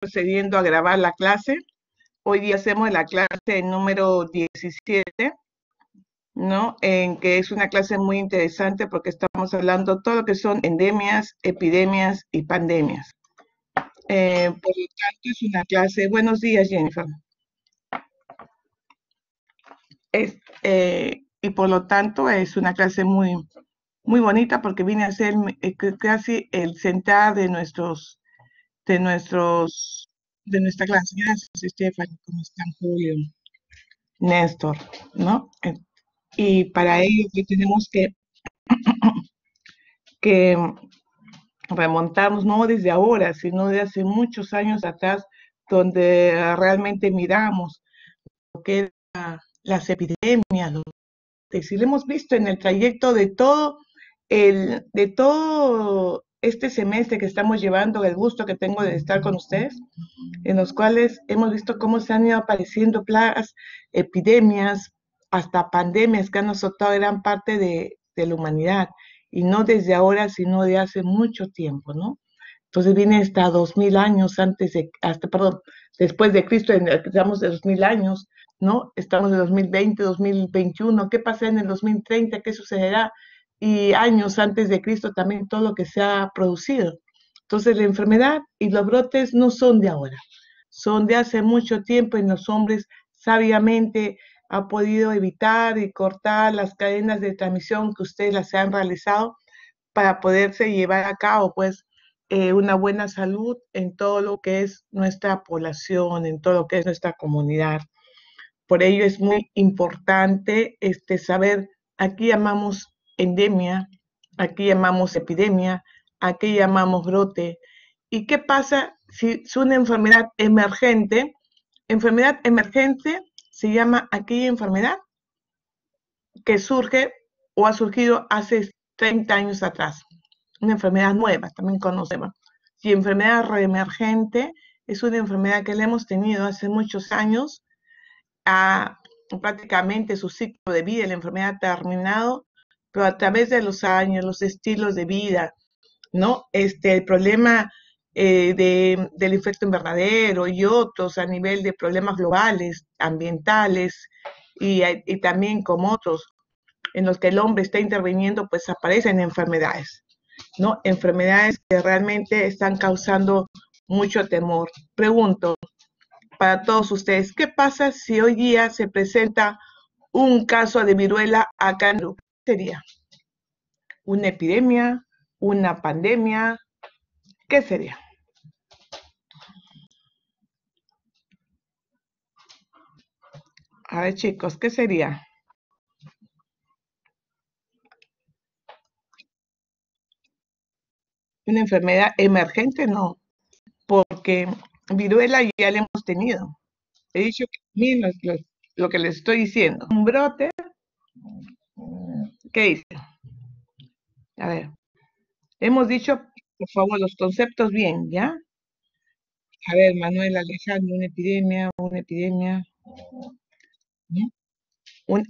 procediendo a grabar la clase. Hoy día hacemos la clase número 17, ¿no? En que es una clase muy interesante porque estamos hablando todo lo que son endemias, epidemias y pandemias. Eh, por lo tanto, es una clase. Buenos días, Jennifer. Eh, y por lo tanto, es una clase muy, muy bonita porque viene a ser eh, casi el central de nuestros de nuestros de nuestra clase. Gracias, Stephanie, ¿cómo están, Julio? Néstor, ¿no? Y para ello que tenemos que, que remontarnos no desde ahora, sino de hace muchos años atrás, donde realmente miramos lo que eran las epidemias, lo hemos visto en el trayecto de todo el, de todo este semestre que estamos llevando, el gusto que tengo de estar con ustedes, en los cuales hemos visto cómo se han ido apareciendo plagas, epidemias, hasta pandemias que han azotado gran parte de, la humanidad, y no desde ahora, sino de hace mucho tiempo, ¿no? Entonces viene hasta dos mil años antes de, hasta, perdón, después de Cristo, estamos de dos mil años, ¿no? Estamos en 2020, 2021, ¿qué pasa en el 2030? ¿Qué sucederá? Y años antes de Cristo también todo lo que se ha producido. Entonces la enfermedad y los brotes no son de ahora, son de hace mucho tiempo y los hombres sabiamente han podido evitar y cortar las cadenas de transmisión que ustedes las han realizado para poderse llevar a cabo pues eh, una buena salud en todo lo que es nuestra población, en todo lo que es nuestra comunidad. Por ello es muy importante este, saber, aquí llamamos endemia, aquí llamamos epidemia, aquí llamamos brote. ¿Y qué pasa si es una enfermedad emergente? Enfermedad emergente se llama aquella enfermedad que surge o ha surgido hace 30 años atrás. Una enfermedad nueva, también conocemos. Si enfermedad reemergente es una enfermedad que la hemos tenido hace muchos años, prácticamente su ciclo de vida, la enfermedad ha terminado pero a través de los años, los estilos de vida, ¿no? Este, el problema eh, del efecto invernadero y otros a nivel de problemas globales, ambientales y, también como otros en los que el hombre está interviniendo, pues aparecen enfermedades, ¿no? Enfermedades que realmente están causando mucho temor. Pregunto para todos ustedes, ¿qué pasa si hoy día se presenta un caso de viruela acá en? Sería? ¿Una epidemia? ¿Una pandemia? ¿Qué sería? A ver, chicos, ¿qué sería? ¿Una enfermedad emergente? No, porque viruela ya la hemos tenido. He dicho que lo, lo que les estoy diciendo. Un brote ¿Qué dice? A ver, hemos dicho, por favor, los conceptos bien, ¿ya? A ver, Manuel Alejandro, una epidemia, una epidemia.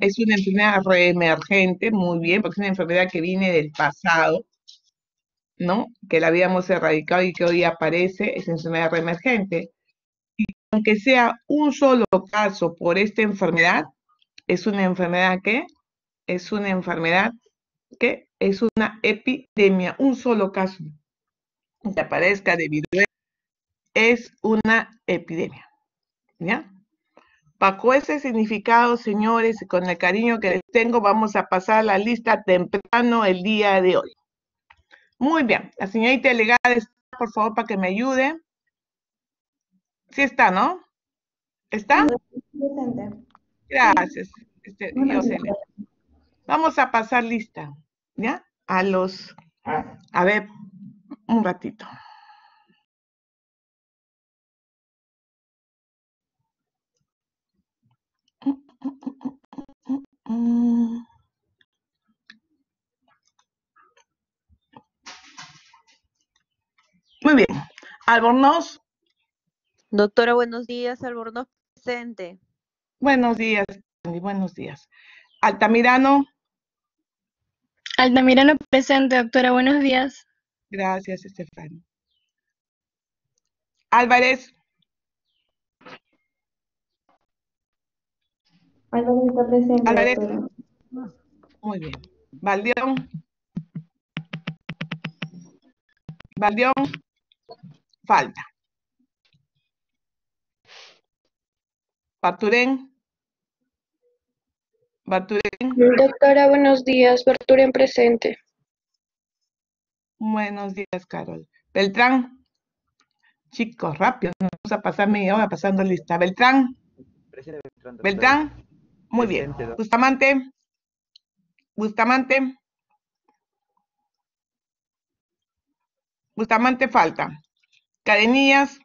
es una enfermedad reemergente, muy bien, porque es una enfermedad que viene del pasado, ¿no? Que la habíamos erradicado y que hoy aparece, es una enfermedad reemergente. Y aunque sea un solo caso por esta enfermedad, es una enfermedad que es una enfermedad que es una epidemia, un solo caso que aparezca de viruela es una epidemia. ¿Ya? Bajo ese significado, señores, y con el cariño que les tengo, vamos a pasar la lista temprano el día de hoy. Muy bien, la señorita delegada está, por favor, para que me ayude. Sí está, ¿no? ¿Está? Gracias. Este, Vamos a pasar lista, ¿ya? A los, a ver, un ratito. Muy bien. Albornoz. Doctora, buenos días. Albornoz presente. Buenos días, buenos días. Altamirano. Altamirano presente, doctora, buenos días. Gracias, Estefan. Álvarez. Álvarez está presente. Álvarez. Muy bien. Valdión. Valdión. Falta. Parturén. Doctora, buenos días. Berturen presente. Buenos días, Carol. Beltrán. Chicos, rápido. Nos vamos a pasar media hora pasando lista. Beltrán. Presente Beltrán. doctora. Beltrán. Muy bien. Bustamante. Bustamante. Bustamante falta. Cadenillas.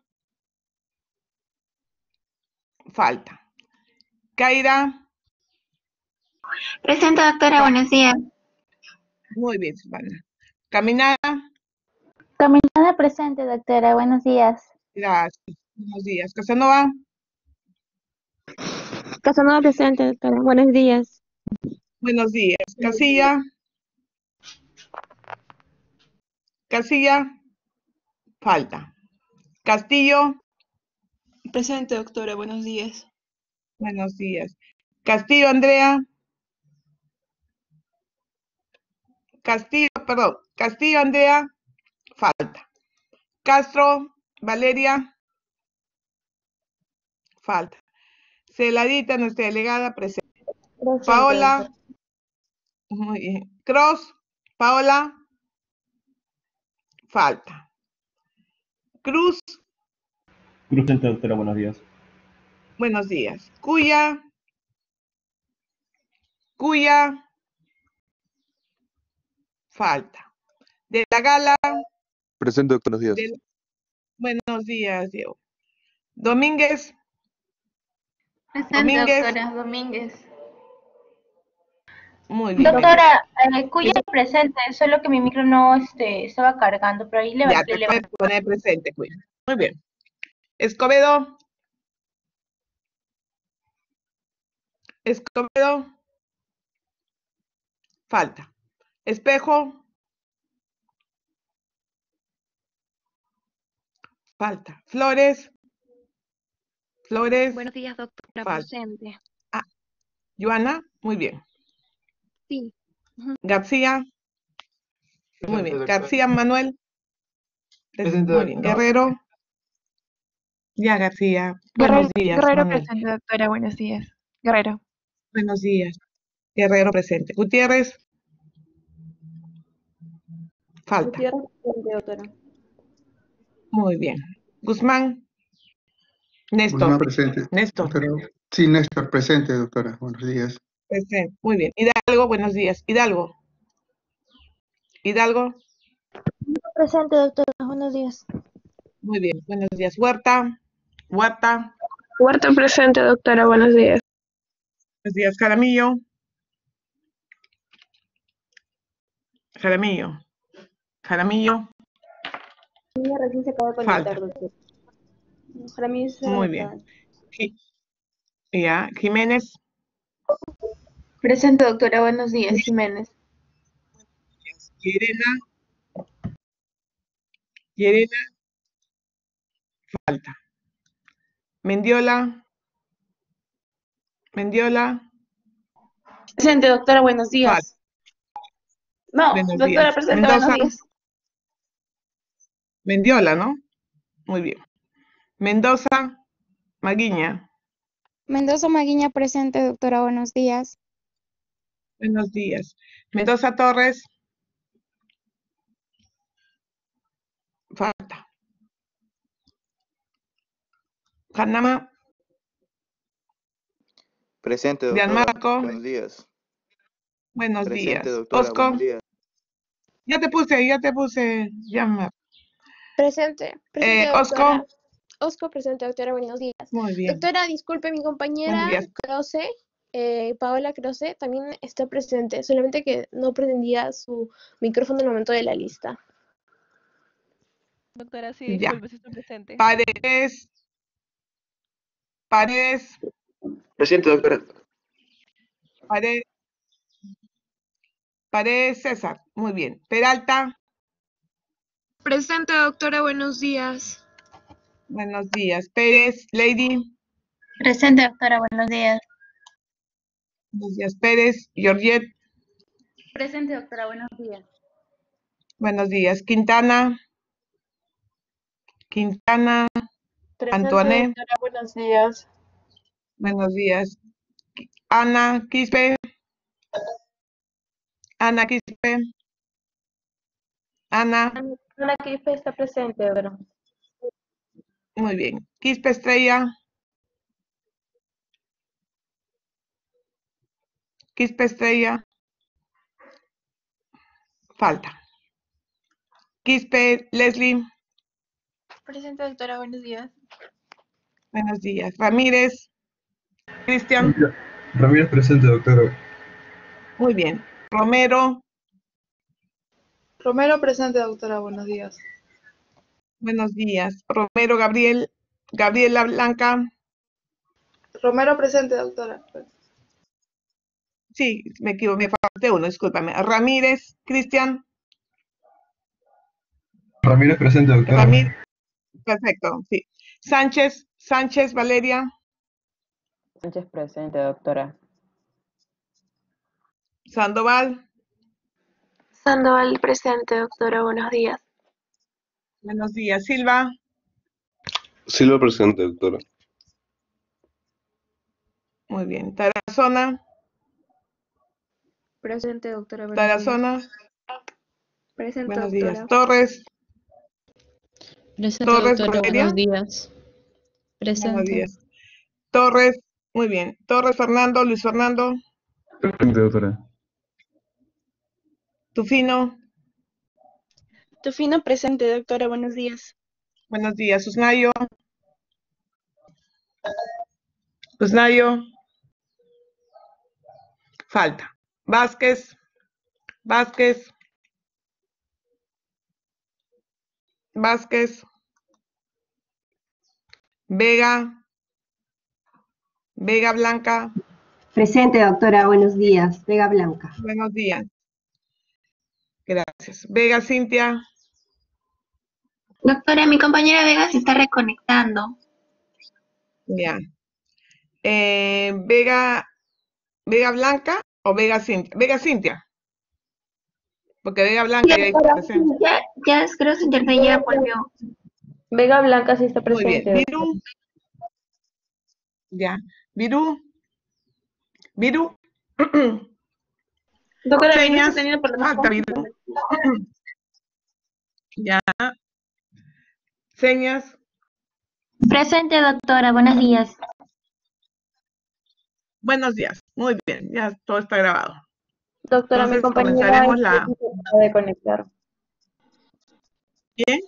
Falta. Caira. Presente, doctora, buenos días. Muy bien, Silvana. Caminada. Caminada presente, doctora, buenos días. Gracias. Buenos días. Casanova. Casanova presente, doctora. Buenos días. Buenos días. Casilla. Casilla. Falta. Castillo. Presente, doctora, buenos días. Buenos días. Castillo, Andrea. Castillo, perdón. Castillo, Andrea. Falta. Castro, Valeria. Falta. Celadita, nuestra delegada, presente. Paola. doctora. Muy bien. Cross, Paola. Falta. Cruz, Presente, doctora, buenos días. buenos días. Cuya. Cuya. Falta. De la gala. Presente, doctor, buenos días. del- Buenos días, Diego. Domínguez. Presente, Domínguez. doctora, Domínguez. Muy bien. Doctora, eh, cuya presente, solo que mi micro no este, estaba cargando, pero ahí le Ya, te puedes poner presente, Cuya. Muy bien. Escobedo. Escobedo. Falta. Espejo. Falta. Flores. Flores. Buenos días, doctora. Falta. Presente. Joana. Muy bien. Sí. García. Muy bien. doctora. García Manuel. Presente, Muy bien. doctora. Guerrero. Ya, García. Buenos días. Guerrero Manuel. presente, doctora, buenos días. Guerrero. Buenos días. Guerrero presente. Gutiérrez. Falta. Gutiérrez presente, doctora. Muy bien. Guzmán. Néstor. Guzmán presente. Néstor. Doctora. Sí, Néstor presente, doctora. Buenos días. Presente. Muy bien. Hidalgo, buenos días. Hidalgo. Hidalgo. Presente, doctora, buenos días. Muy bien. Buenos días. Huerta. Huerta. Huerta presente, doctora, buenos días. Buenos días. Jaramillo. Jaramillo. Jaramillo. recién se acaba de es Muy bien. Ya. Jiménez. Presente, doctora, buenos días, Jiménez. Llerena. Llerena. Falta. Mendiola. Mendiola. Presente, doctora, buenos días. No, Buenos doctora, días. presente, Mendoza. buenos días. Mendiola, ¿no? Muy bien. Mendoza. Maguiña. Mendoza Maguiña presente, doctora. Buenos días. Buenos días. Mendoza Torres. Falta. Panamá. Presente, doctora. Gianmarco. Buenos días. Buenos días. Doctora. Osco. Buenos días. Ya te puse, ya te puse. Llama. Presente, presente, Eh. Osco. Osco, presente, doctora, buenos días. Muy bien. Doctora, disculpe, mi compañera. Croce, eh, Paola Croce, también está presente, solamente que no prendía su micrófono en el momento de la lista. Doctora, sí, Ya. disculpe si estoy presente. Paredes. Paredes. Presente, doctora. Paredes. Paredes César. Muy bien. Peralta. Presente, doctora, buenos días. Buenos días. Pérez. Lady. Presente, doctora, buenos días. Buenos días, Pérez. Georgette. Presente, doctora. Buenos días. Buenos días. Quintana. Quintana. Presente, Antoine. doctora. Buenos días. Buenos días. Ana Quispe. Ana Quispe. Ana. Ana Quispe está presente, doctora. Muy bien. Quispe Estrella. Quispe Estrella. Falta. Quispe Leslie. Presente, doctora. Buenos días. Buenos días. Ramírez. Cristian. Ramírez presente, doctora. Muy bien. Romero. Romero, presente, doctora. Buenos días. Buenos días. Romero Gabriel. Gabriela Blanca. Romero, presente, doctora. Sí, me equivoqué, me falté uno, discúlpame. Ramírez, Cristian. Ramírez presente, doctora. Ramírez. Perfecto, sí. Sánchez, Sánchez, Valeria. Sánchez presente, doctora. Sandoval. Sandoval presente, doctora. Buenos días. Buenos días. Silva. Silva presente, doctora. Muy bien. Tarazona. Presente, doctora. Buenos Tarazona. días. Presente, Buenos doctora. días. Torres. Presente, Torres, doctora. Valeria. Buenos días. Presente. Buenos días. Torres. Muy bien. Torres Fernando, Luis Fernando. Presente, doctora. Tufino. Tufino, presente, doctora. Buenos días. Buenos días. Susnayo. Susnayo. Falta. Vázquez. Vázquez. Vázquez. Vega. Vega Blanca. Presente, doctora. Buenos días. Vega Blanca. Buenos días. Gracias. Vega Cintia. Doctora, mi compañera Vega se está reconectando. Ya. Eh, Vega, Vega Blanca o Vega Cintia. Vega Cintia. Porque Vega Blanca ya está presente. Ya, ya es- creo que su internet ya volvió. Vega Blanca sí está Muy bien. presente. Virú. Ya. Virú. Virú. Doctora, Virú Señas. Ya. Señas. Presente, doctora. Buenos días. Buenos días. Muy bien. Ya todo está grabado. Doctora, mi Entonces, compañera comenzaremos la- de conectar. ¿Quién?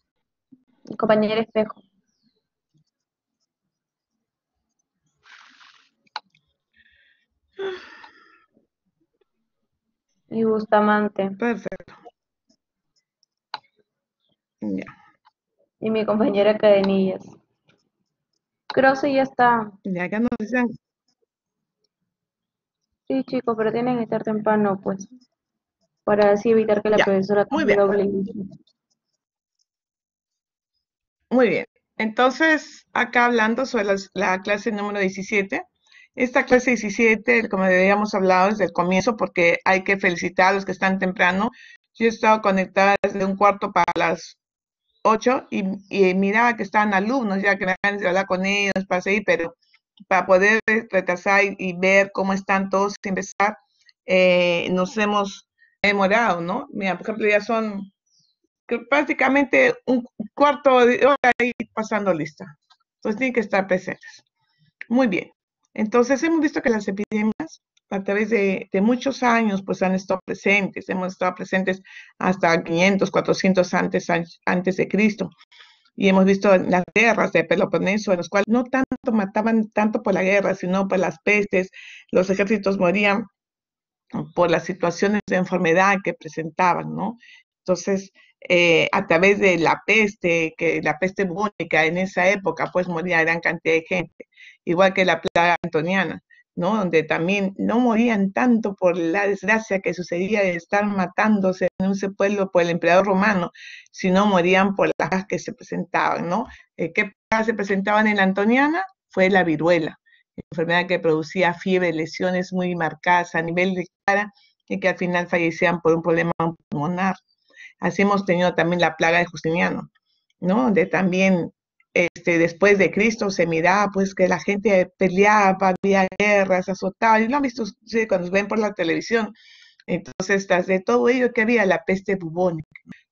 Mi compañera Espejo. Y Bustamante. Perfecto. Ya. Y mi compañera Cadenillas. Creo que ya está. Ya que nos dicen. Sí, chicos, pero tienen que estar temprano, pues. Para así evitar que la Ya, profesora muy bien. doble. Muy bien. Entonces, acá hablando sobre las- la clase número 17. Esta clase 17, como habíamos hablado desde el comienzo, porque hay que felicitar a los que están temprano. Yo he estado conectada desde un cuarto para las 8 y, y miraba que estaban alumnos, ya que me de hablar con ellos para seguir, pero para poder retrasar y, ver cómo están todos sin empezar, eh, nos hemos demorado, ¿no? Mira, por ejemplo, ya son prácticamente un cuarto de hora ahí pasando lista. Entonces tienen que estar presentes. Muy bien. Entonces hemos visto que las epidemias a través de, muchos años pues han estado presentes. Hemos estado presentes hasta 500, 400 antes, antes de Cristo. Y hemos visto las guerras de Peloponeso, en las cuales no tanto mataban tanto por la guerra, sino por las pestes. Los ejércitos morían por las situaciones de enfermedad que presentaban, ¿no? Entonces, eh, a través de la peste, que la peste bubónica en esa época, pues moría gran cantidad de gente, igual que la plaga antoniana, ¿no? Donde también no morían tanto por la desgracia que sucedía de estar matándose en ese pueblo por el emperador romano, sino morían por las que se presentaban, ¿no? Eh, ¿Qué se presentaban en la antoniana? Fue la viruela. enfermedad que producía fiebre, lesiones muy marcadas a nivel de cara y que al final fallecían por un problema pulmonar. Así hemos tenido también la plaga de Justiniano, ¿no? Donde también este, después de Cristo se miraba pues que la gente peleaba, había guerras, azotaban, y lo han visto cuando ven por la televisión. Entonces, tras de todo ello que había la peste bubónica,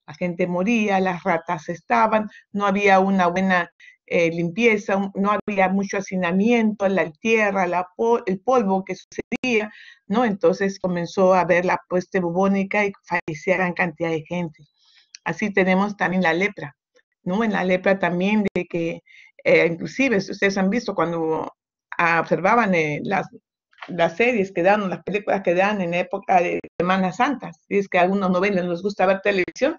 la gente moría, las ratas estaban, no había una buena eh, limpieza, no había mucho hacinamiento, la tierra, la el polvo que sucedía, ¿no? Entonces comenzó a haber la peste bubónica y fallecía gran cantidad de gente. Así tenemos también la lepra, ¿no? En la lepra también de que, eh, inclusive, ustedes han visto cuando observaban eh, las, las series que dan, las películas que dan en época de Semana Santa, si es que a algunos no ven, les gusta ver televisión,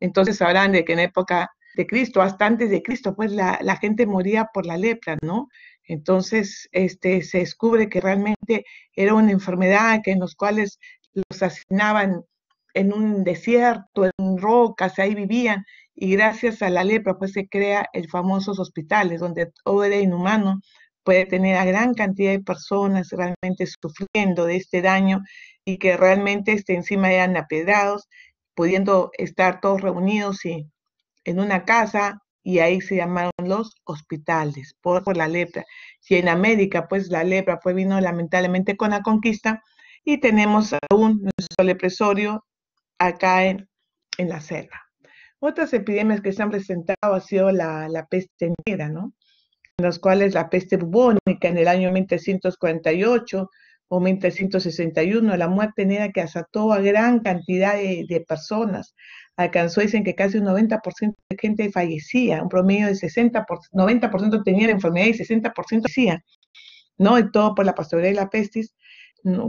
entonces sabrán de que en época de Cristo, hasta antes de Cristo, pues la, gente moría por la lepra, ¿no? Entonces, este, se descubre que realmente era una enfermedad que en los cuales los asesinaban en un desierto, en rocas, ahí vivían, y gracias a la lepra, pues se crea el famosos hospitales, donde todo era inhumano, puede tener a gran cantidad de personas realmente sufriendo de este daño y que realmente este, encima eran apedrados, pudiendo estar todos reunidos y en una casa y ahí se llamaron los hospitales por, la lepra. Y en América, pues la lepra fue vino lamentablemente con la conquista y tenemos aún nuestro lepresorio acá en, en la selva. Otras epidemias que se han presentado ha sido la, la peste negra, ¿no? En las cuales la peste bubónica en el año 1348 o 1361, la muerte negra que azotó a gran cantidad de, de personas, alcanzó, dicen que casi un 90% de gente fallecía, un promedio de 60%, 90% tenía la enfermedad y 60% fallecía, ¿no? Y todo por la pastorela y la pestis,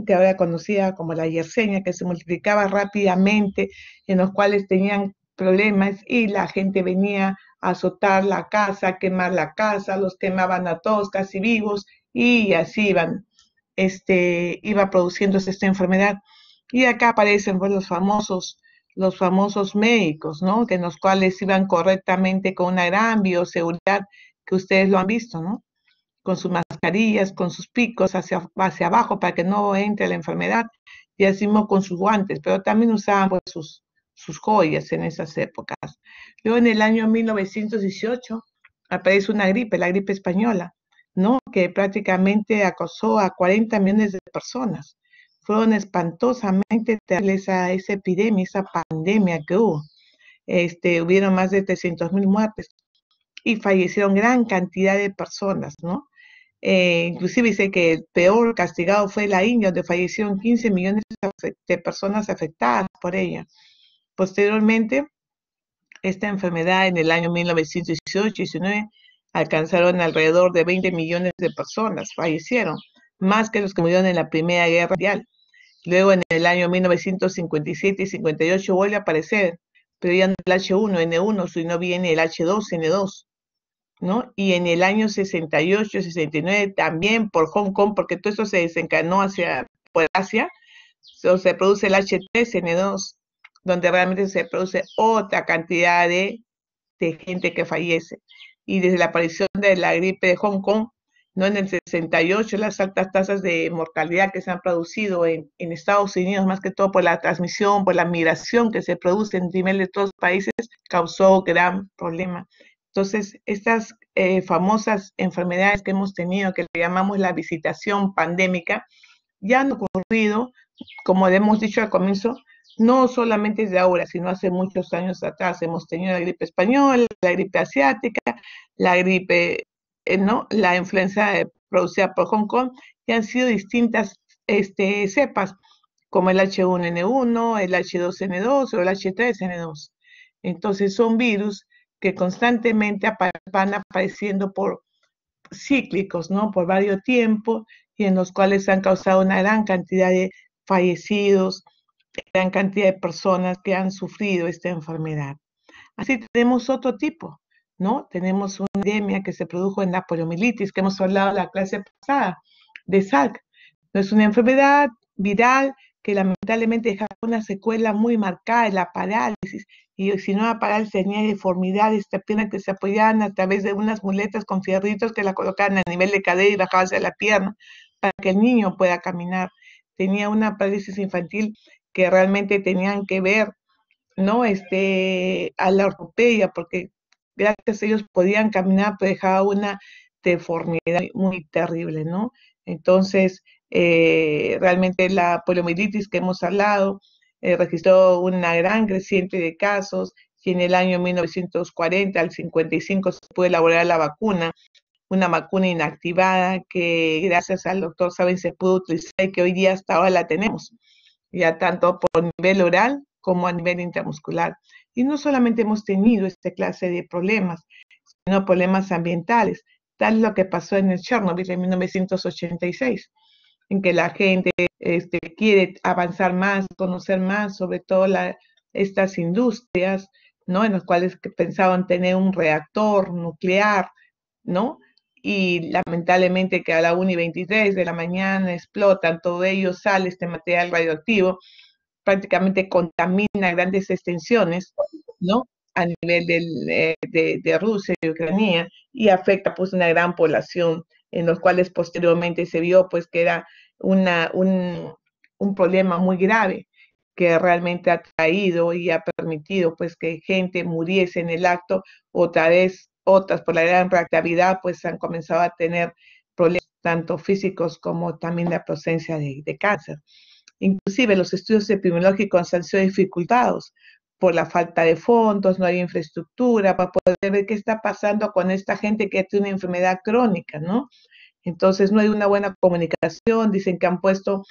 que ahora conocida como la yerseña, que se multiplicaba rápidamente, en los cuales tenían problemas y la gente venía a azotar la casa, quemar la casa, los quemaban a todos casi vivos y así iban, este, iba produciéndose esta enfermedad. Y acá aparecen pues, los famosos los famosos médicos, ¿no? Que los cuales iban correctamente con una gran bioseguridad, que ustedes lo han visto, ¿no? Con sus mascarillas, con sus picos hacia, hacia abajo para que no entre la enfermedad, y así con sus guantes, pero también usaban pues, sus, sus joyas en esas épocas. Luego en el año 1918 aparece una gripe, la gripe española, ¿no? Que prácticamente acosó a 40 millones de personas fueron espantosamente esa, esa epidemia, esa pandemia que hubo. Este, hubieron más de 300 mil muertes y fallecieron gran cantidad de personas, ¿no? Eh, inclusive dice que el peor castigado fue la India, donde fallecieron 15 millones de personas afectadas por ella. Posteriormente, esta enfermedad en el año 1918-19 alcanzaron alrededor de 20 millones de personas, fallecieron, más que los que murieron en la Primera Guerra Mundial. Luego en el año 1957 y 58 vuelve a aparecer, pero ya no el H1N1, sino viene el H2N2, ¿no? Y en el año 68, 69 también por Hong Kong, porque todo eso se desencadenó hacia Asia, se produce el H3N2, donde realmente se produce otra cantidad de, de gente que fallece. Y desde la aparición de la gripe de Hong Kong, ¿no? En el 68 las altas tasas de mortalidad que se han producido en, Estados Unidos, más que todo por la transmisión, por la migración que se produce en nivel de todos los países, causó gran problema. Entonces, estas eh, famosas enfermedades que hemos tenido, que le llamamos la visitación pandémica, ya han ocurrido, como hemos dicho al comienzo, no solamente desde ahora, sino hace muchos años atrás. Hemos tenido la gripe española, la gripe asiática, la gripe eh, ¿no? la influenza producida por Hong Kong, y han sido distintas este, cepas, como el H1N1, el H2N2 o el H3N2. Entonces son virus que constantemente van apareciendo por cíclicos, ¿no? Por varios tiempos y en los cuales han causado una gran cantidad de fallecidos, gran cantidad de personas que han sufrido esta enfermedad. Así tenemos otro tipo, ¿no? Tenemos una epidemia que se produjo en la poliomielitis, que hemos hablado la clase pasada, de Salk. No es una enfermedad viral que lamentablemente deja una secuela muy marcada en la parálisis y si no a parar tenía deformidades, esta pierna que se apoyaban a través de unas muletas con fierritos que la colocaban a nivel de cadera y bajaban hacia la pierna para que el niño pueda caminar. Tenía una parálisis infantil que realmente tenían que ver, ¿no? Este, a la ortopedia, porque gracias a ellos podían caminar, pero dejaba una deformidad muy terrible, ¿no? Entonces, eh, realmente la poliomielitis que hemos hablado eh, registró una gran creciente de casos y en el año 1940 al 55 se pudo elaborar la vacuna, una vacuna inactivada que gracias al doctor Saben se pudo utilizar y que hoy día hasta ahora la tenemos, ya tanto por nivel oral como a nivel intramuscular. Y no solamente hemos tenido esta clase de problemas, sino problemas ambientales, tal es lo que pasó en el Chernobyl en 1986 en que la gente este, quiere avanzar más, conocer más sobre todo estas industrias, ¿no? En las cuales pensaban tener un reactor nuclear, ¿no? Y lamentablemente que a la 1 y 23 de la mañana explotan, todo ello sale este material radioactivo, prácticamente contamina grandes extensiones, ¿no? A nivel de, de Rusia y Ucrania y afecta pues una gran población en los cuales posteriormente se vio pues que era una, un, un problema muy grave que realmente ha traído y ha permitido pues que gente muriese en el acto, otra vez otras por la gran reactividad pues han comenzado a tener problemas tanto físicos como también la presencia de, cáncer. Inclusive los estudios epidemiológicos han sido dificultados por la falta de fondos, no hay infraestructura para poder ver qué está pasando con esta gente que tiene una enfermedad crónica, ¿no? Entonces no hay una buena comunicación, dicen que han puesto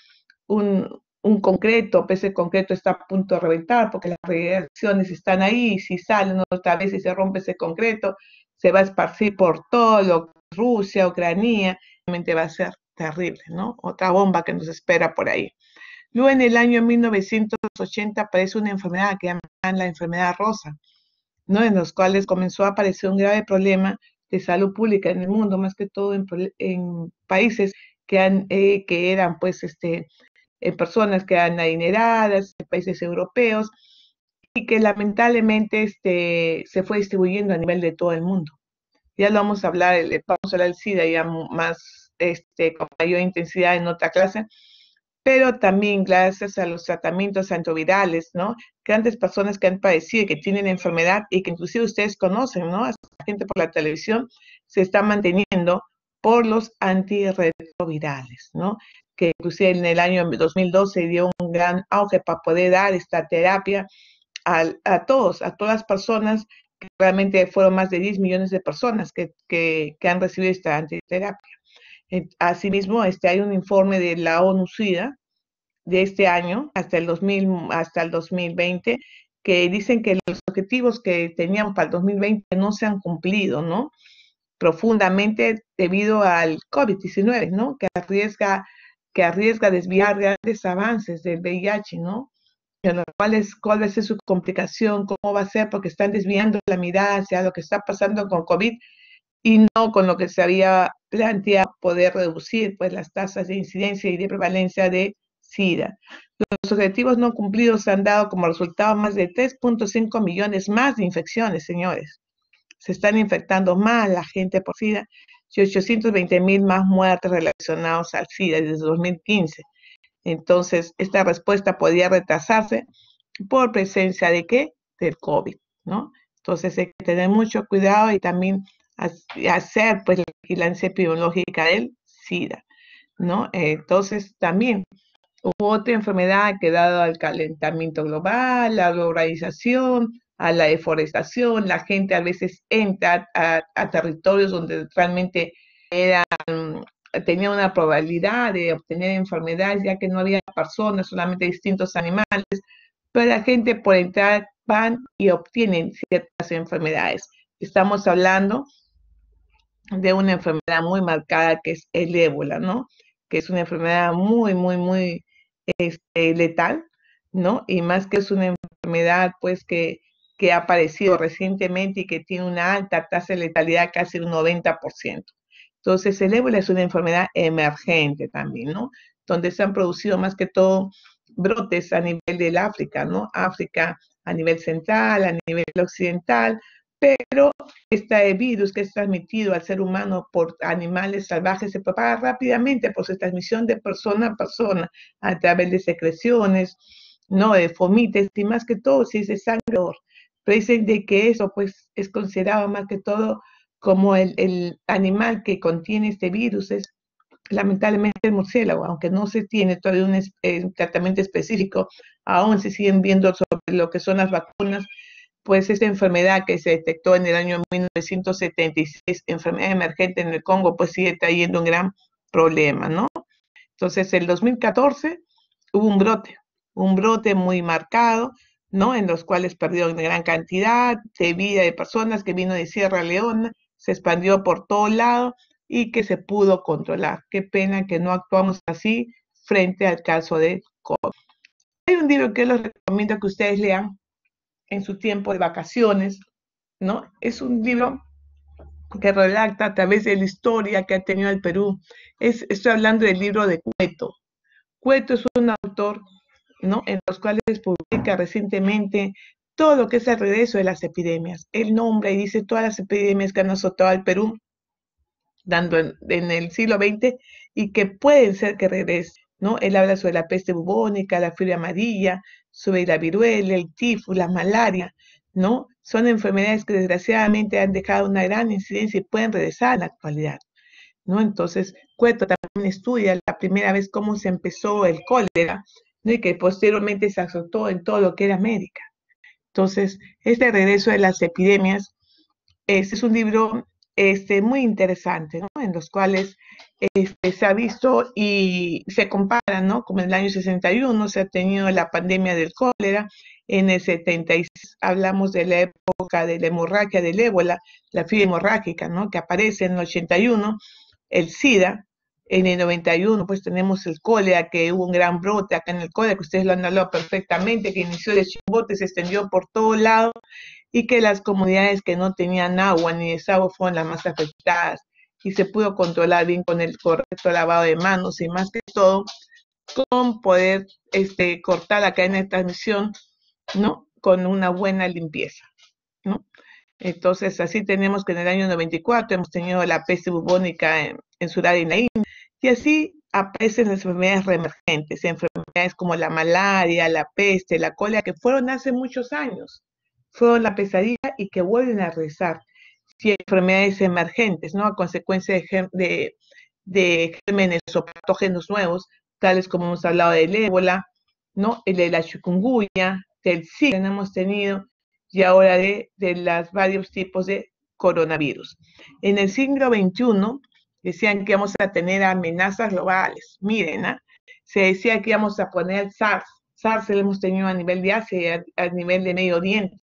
un, concreto, ese concreto está a punto de reventar porque las reacciones están ahí, si salen otra vez y se rompe ese concreto, se va a esparcir por todo Rusia, Ucrania, realmente va a ser terrible, ¿no? Otra bomba que nos espera por ahí. Luego en el año 1980 aparece una enfermedad que llaman la enfermedad rosa, ¿no? En los cuales comenzó a aparecer un grave problema de salud pública en el mundo, más que todo en, países que, han, eh, que eran pues este, personas que eran adineradas, países europeos, y que lamentablemente este, se fue distribuyendo a nivel de todo el mundo. Ya lo vamos a hablar, vamos a hablar del SIDA ya más este, con mayor intensidad en otra clase, pero también gracias a los tratamientos antivirales, ¿no? Grandes personas que han padecido que tienen enfermedad y que inclusive ustedes conocen, ¿no? La gente por la televisión se está manteniendo por los antirretrovirales, ¿no? Que inclusive en el año 2012 dio un gran auge para poder dar esta terapia a, todos, a todas las personas, que realmente fueron más de 10 millones de personas que, que, que han recibido esta antiterapia. Asimismo, este, hay un informe de la ONU-SIDA de este año hasta el, 2000, hasta el 2020 que dicen que los objetivos que tenían para el 2020 no se han cumplido, ¿no? Profundamente debido al COVID-19, ¿no? Que arriesga, que arriesga desviar grandes avances del VIH, ¿no? Los cuales, cuál va a ser su complicación, cómo va a ser, porque están desviando la mirada hacia lo que está pasando con COVID y no con lo que se había planteado poder reducir pues las tasas de incidencia y de prevalencia de SIDA. Los objetivos no cumplidos han dado como resultado más de 3.5 millones más de infecciones, señores. Se están infectando más la gente por SIDA y 820 mil más muertes relacionadas al SIDA desde 2015. Entonces, esta respuesta podría retrasarse por presencia de qué? Del COVID, ¿no? Entonces hay que tener mucho cuidado y también hacer pues la vigilancia epidemiológica del SIDA, ¿no? Entonces también hubo otra enfermedad que dado al calentamiento global, a la urbanización, a la deforestación, la gente a veces entra a, territorios donde realmente eran, tenía una probabilidad de obtener enfermedades, ya que no había personas, solamente distintos animales, pero la gente por entrar van y obtienen ciertas enfermedades. Estamos hablando de una enfermedad muy marcada que es el ébola, ¿no? Que es una enfermedad muy, muy, muy este, letal, ¿no? Y más que es una enfermedad, pues, que, que ha aparecido recientemente y que tiene una alta tasa de letalidad, casi un 90%. Entonces, el ébola es una enfermedad emergente también, ¿no? Donde se han producido más que todo brotes a nivel del África, ¿no? África a nivel central, a nivel occidental, pero este virus que es transmitido al ser humano por animales salvajes se propaga rápidamente por su transmisión de persona a persona a través de secreciones, no de fomites y más que todo si es de sangre. Pero dicen de que eso pues es considerado más que todo como el, el animal que contiene este virus es lamentablemente el murciélago, aunque no se tiene todavía un, eh, tratamiento específico, aún se siguen viendo sobre lo que son las vacunas, pues esta enfermedad que se detectó en el año 1976, enfermedad emergente en el Congo, pues sigue trayendo un gran problema, ¿no? Entonces, el 2014 hubo un brote, un brote muy marcado, ¿no? En los cuales perdió una gran cantidad de vida de personas que vino de Sierra Leona, se expandió por todo lado y que se pudo controlar. Qué pena que no actuamos así frente al caso de COVID. Hay un libro que les recomiendo que ustedes lean en su tiempo de vacaciones, ¿no? Es un libro que relata a través de la historia que ha tenido el Perú. Es, estoy hablando del libro de Cueto. Cueto es un autor, ¿no? En los cuales publica recientemente todo lo que es el regreso de las epidemias. Él nombra y dice todas las epidemias que han azotado al Perú dando en, el siglo XX y que pueden ser que regrese. ¿no? Él habla sobre la peste bubónica, la fiebre amarilla, sobre la viruela, el tifus, la malaria, ¿no? Son enfermedades que desgraciadamente han dejado una gran incidencia y pueden regresar en la actualidad, ¿no? Entonces, Cueto también estudia la primera vez cómo se empezó el cólera, ¿no? Y que posteriormente se azotó en todo lo que era América. Entonces, este regreso de las epidemias, este es un libro este, muy interesante, ¿no? En los cuales este, se ha visto y se compara, ¿no? Como en el año 61 se ha tenido la pandemia del cólera, en el 76 hablamos de la época de la hemorragia del ébola, la fiebre hemorrágica, ¿no? Que aparece en el 81, el SIDA, en el 91 pues tenemos el cólera, que hubo un gran brote acá en el cólera, que ustedes lo han hablado perfectamente, que inició de Chimbote, se extendió por todo lado, y que las comunidades que no tenían agua ni desagüe fueron las más afectadas y se pudo controlar bien con el correcto lavado de manos y más que todo con poder este, cortar la cadena de transmisión, ¿no? Con una buena limpieza, ¿no? Entonces, así tenemos que en el año 94 hemos tenido la peste bubónica en, en y en la India, y así aparecen las enfermedades reemergentes, enfermedades como la malaria, la peste, la cólera, que fueron hace muchos años, fueron la pesadilla y que vuelven a regresar. Si hay enfermedades emergentes, ¿no? A consecuencia de, de, de gérmenes o patógenos nuevos, tales como hemos hablado del ébola, ¿no? El de la chikungunya, del que hemos tenido, y ahora de, de los varios tipos de coronavirus. En el siglo XXI decían que íbamos a tener amenazas globales. Miren, ¿ah? se decía que íbamos a poner SARS. SARS lo hemos tenido a nivel de Asia y a nivel de Medio Oriente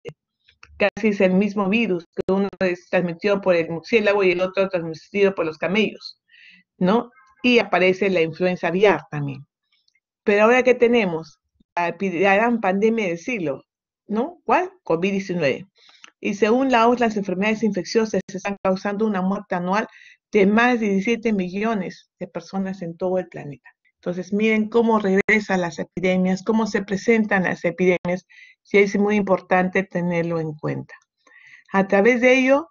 casi es el mismo virus, que uno es transmitido por el murciélago y el otro transmitido por los camellos, ¿no? Y aparece la influenza aviar también. Pero ahora que tenemos la, gran pandemia del siglo, ¿no? ¿Cuál? COVID-19. Y según la OMS, las enfermedades infecciosas están causando una muerte anual de más de 17 millones de personas en todo el planeta. Entonces, miren cómo regresan las epidemias, cómo se presentan las epidemias, y es muy importante tenerlo en cuenta. A través de ello,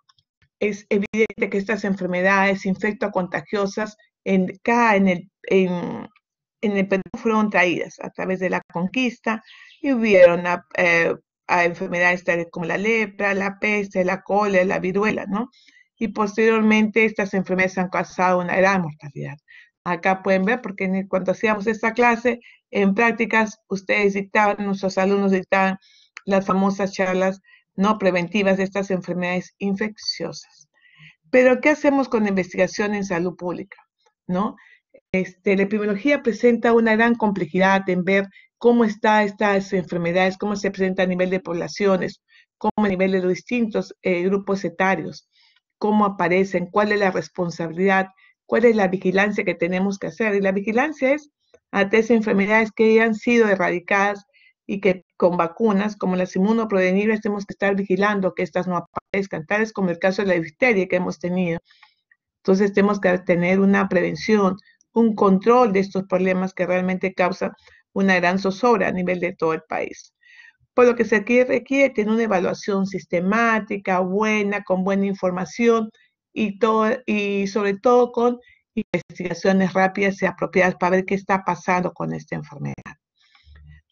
es evidente que estas enfermedades infectocontagiosas en, acá en el, en, el Perú fueron traídas a través de la conquista y hubieron eh, enfermedades tales como la lepra, la peste, la cólera, la viruela, ¿no? Y posteriormente estas enfermedades han causado una gran mortalidad. Acá pueden ver, porque cuando hacíamos esta clase, en prácticas, ustedes dictaban, nuestros alumnos dictaban las famosas charlas no preventivas de estas enfermedades infecciosas. Pero, ¿qué hacemos con la investigación en salud pública? ¿No? Este, la epidemiología presenta una gran complejidad en ver cómo están estas enfermedades, cómo se presenta a nivel de poblaciones, cómo a nivel de los distintos eh, grupos etarios, cómo aparecen, cuál es la responsabilidad cuál es la vigilancia que tenemos que hacer. Y la vigilancia es ante esas enfermedades que ya han sido erradicadas y que con vacunas como las inmunoprevenibles tenemos que estar vigilando que estas no aparezcan, tales como el caso de la difteria que hemos tenido. Entonces tenemos que tener una prevención, un control de estos problemas que realmente causan una gran zozobra a nivel de todo el país. Por lo que se requiere, tener una evaluación sistemática, buena, con buena información y, todo, y sobre todo con investigaciones rápidas y apropiadas para ver qué está pasando con esta enfermedad.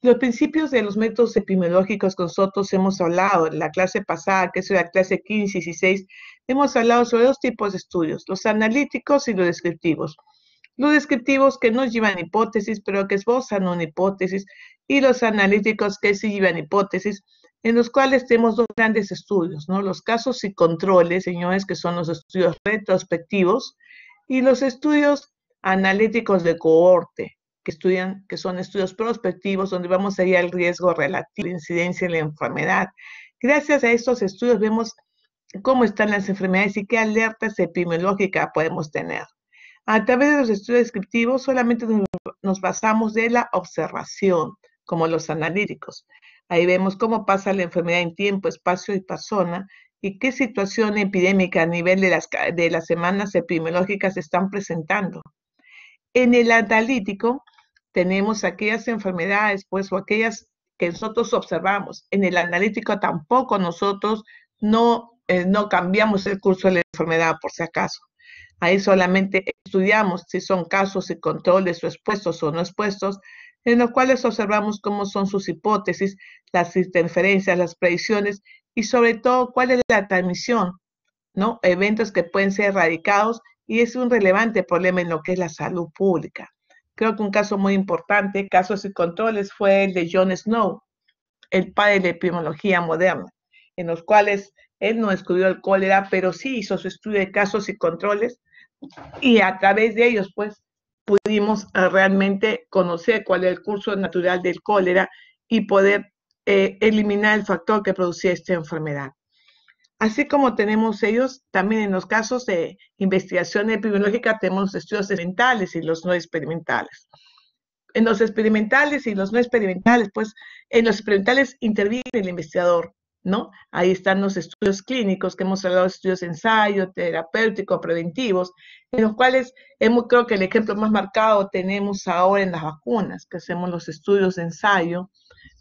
Los principios de los métodos epidemiológicos que nosotros hemos hablado en la clase pasada, que es la clase 15 y 16, hemos hablado sobre dos tipos de estudios, los analíticos y los descriptivos. Los descriptivos que no llevan hipótesis, pero que esbozan una hipótesis, y los analíticos que sí llevan hipótesis, en los cuales tenemos dos grandes estudios, ¿no? Los casos y controles, señores, que son los estudios retrospectivos, y los estudios analíticos de cohorte, que estudian, que son estudios prospectivos, donde vamos a ir al riesgo relativo, de incidencia en la enfermedad. Gracias a estos estudios vemos cómo están las enfermedades y qué alertas epidemiológicas podemos tener. A través de los estudios descriptivos solamente nos basamos de la observación, como los analíticos. Ahí vemos cómo pasa la enfermedad en tiempo, espacio y persona y qué situación epidémica a nivel de las, de las semanas epidemiológicas están presentando. En el analítico tenemos aquellas enfermedades, pues, o aquellas que nosotros observamos. En el analítico tampoco nosotros no, eh, no cambiamos el curso de la enfermedad, por si acaso. Ahí solamente estudiamos si son casos y controles o expuestos o no expuestos, en los cuales observamos cómo son sus hipótesis, las interferencias, las predicciones y sobre todo cuál es la transmisión, ¿no? Eventos que pueden ser erradicados y es un relevante problema en lo que es la salud pública. Creo que un caso muy importante, casos y controles, fue el de John Snow, el padre de la epidemiología moderna, en los cuales él no descubrió el cólera, pero sí hizo su estudio de casos y controles y a través de ellos, pues, pudimos eh, realmente conocer cuál es el curso natural del cólera y poder eh, eliminar el factor que producía esta enfermedad. Así como tenemos ellos, también en los casos de investigación epidemiológica tenemos estudios experimentales y los no experimentales. En los experimentales y los no experimentales, pues en los experimentales interviene el investigador, ¿no? Ahí están los estudios clínicos que hemos hablado, estudios de ensayo, terapéuticos, preventivos, en los cuales hemos, creo que el ejemplo más marcado tenemos ahora en las vacunas, que hacemos los estudios de ensayo,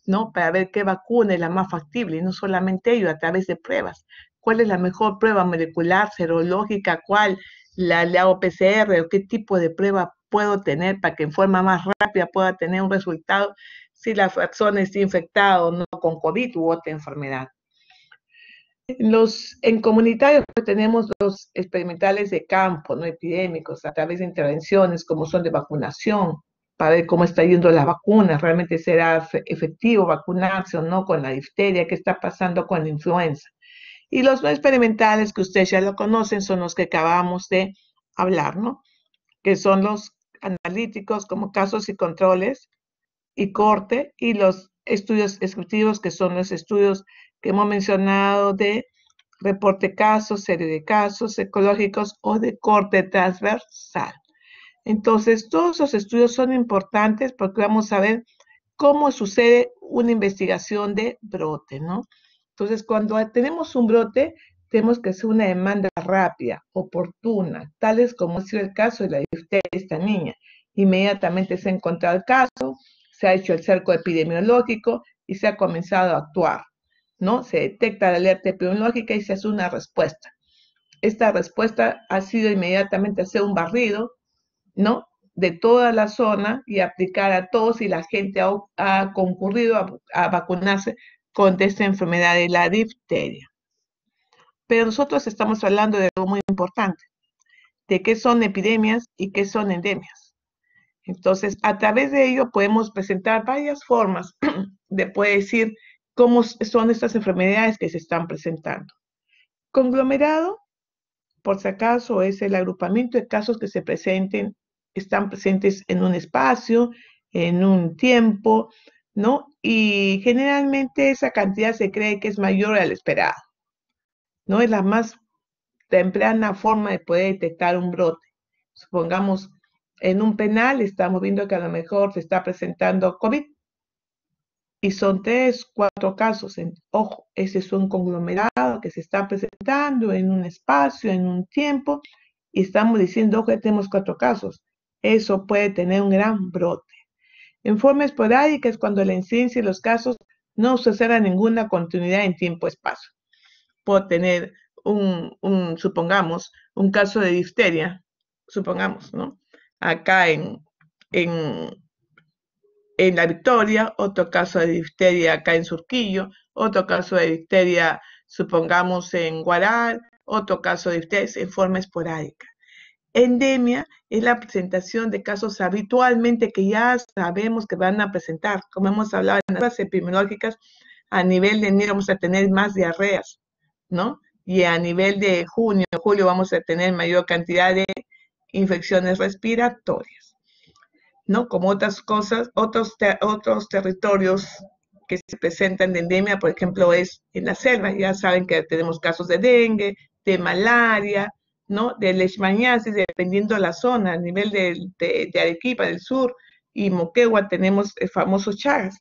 ¿no? Para ver qué vacuna es la más factible, y no solamente ello, a través de pruebas. ¿Cuál es la mejor prueba molecular, serológica? ¿Cuál? La, la hago PCR o qué tipo de prueba puedo tener para que en forma más rápida pueda tener un resultado si la persona está infectada o no con COVID u otra enfermedad. Los, en comunitarios pues, tenemos los experimentales de campo, no epidémicos, a través de intervenciones como son de vacunación, para ver cómo está yendo la vacuna, realmente será efectivo vacunarse o no con la difteria, qué está pasando con la influenza. Y los no experimentales que ustedes ya lo conocen son los que acabamos de hablar, ¿no? Que son los analíticos como casos y controles, y corte y los estudios descriptivos, que son los estudios que hemos mencionado de reporte casos, serie de casos ecológicos o de corte transversal. Entonces, todos esos estudios son importantes porque vamos a ver cómo sucede una investigación de brote, ¿no? Entonces, cuando tenemos un brote, tenemos que hacer una demanda rápida, oportuna, tales como ha sido el caso de la de esta niña. Inmediatamente se encontrado el caso, se ha hecho el cerco epidemiológico y se ha comenzado a actuar, ¿no? Se detecta la alerta epidemiológica y se hace una respuesta. Esta respuesta ha sido inmediatamente hacer un barrido, ¿no? De toda la zona y aplicar a todos y la gente ha, concurrido a, a vacunarse contra esta enfermedad de la difteria. Pero nosotros estamos hablando de algo muy importante, de qué son epidemias y qué son endemias. Entonces, a través de ello podemos presentar varias formas de poder decir cómo son estas enfermedades que se están presentando. Conglomerado, por si acaso, es el agrupamiento de casos que se presenten, están presentes en un espacio, en un tiempo, ¿no? Y generalmente esa cantidad se cree que es mayor al esperado, ¿no? Es la más temprana forma de poder detectar un brote. Supongamos en un penal estamos viendo que a lo mejor se está presentando COVID y son tres, cuatro casos. ojo, ese es un conglomerado que se está presentando en un espacio, en un tiempo, y estamos diciendo, ojo, tenemos cuatro casos. Eso puede tener un gran brote. En forma esporádica es cuando la incidencia de los casos no suceda ninguna continuidad en tiempo-espacio. Puedo tener un, supongamos, un caso de difteria, supongamos, ¿no? Acá en, en, en La Victoria, otro caso de difteria acá en Surquillo, otro caso de difteria, supongamos, en Guaral, otro caso de difteria en forma esporádica. Endemia es la presentación de casos habitualmente que ya sabemos que van a presentar. Como hemos hablado en las epidemiológicas, a nivel de enero vamos a tener más diarreas, ¿no? Y a nivel de junio, julio vamos a tener mayor cantidad de infecciones respiratorias, ¿no? Como otras cosas, otros, otros territorios que se presentan de endemia, por ejemplo, es en la selva. Ya saben que tenemos casos de dengue, de malaria, ¿no? De leishmaniasis, dependiendo de la zona, a nivel de, Arequipa, del sur, y Moquegua tenemos el famoso Chagas.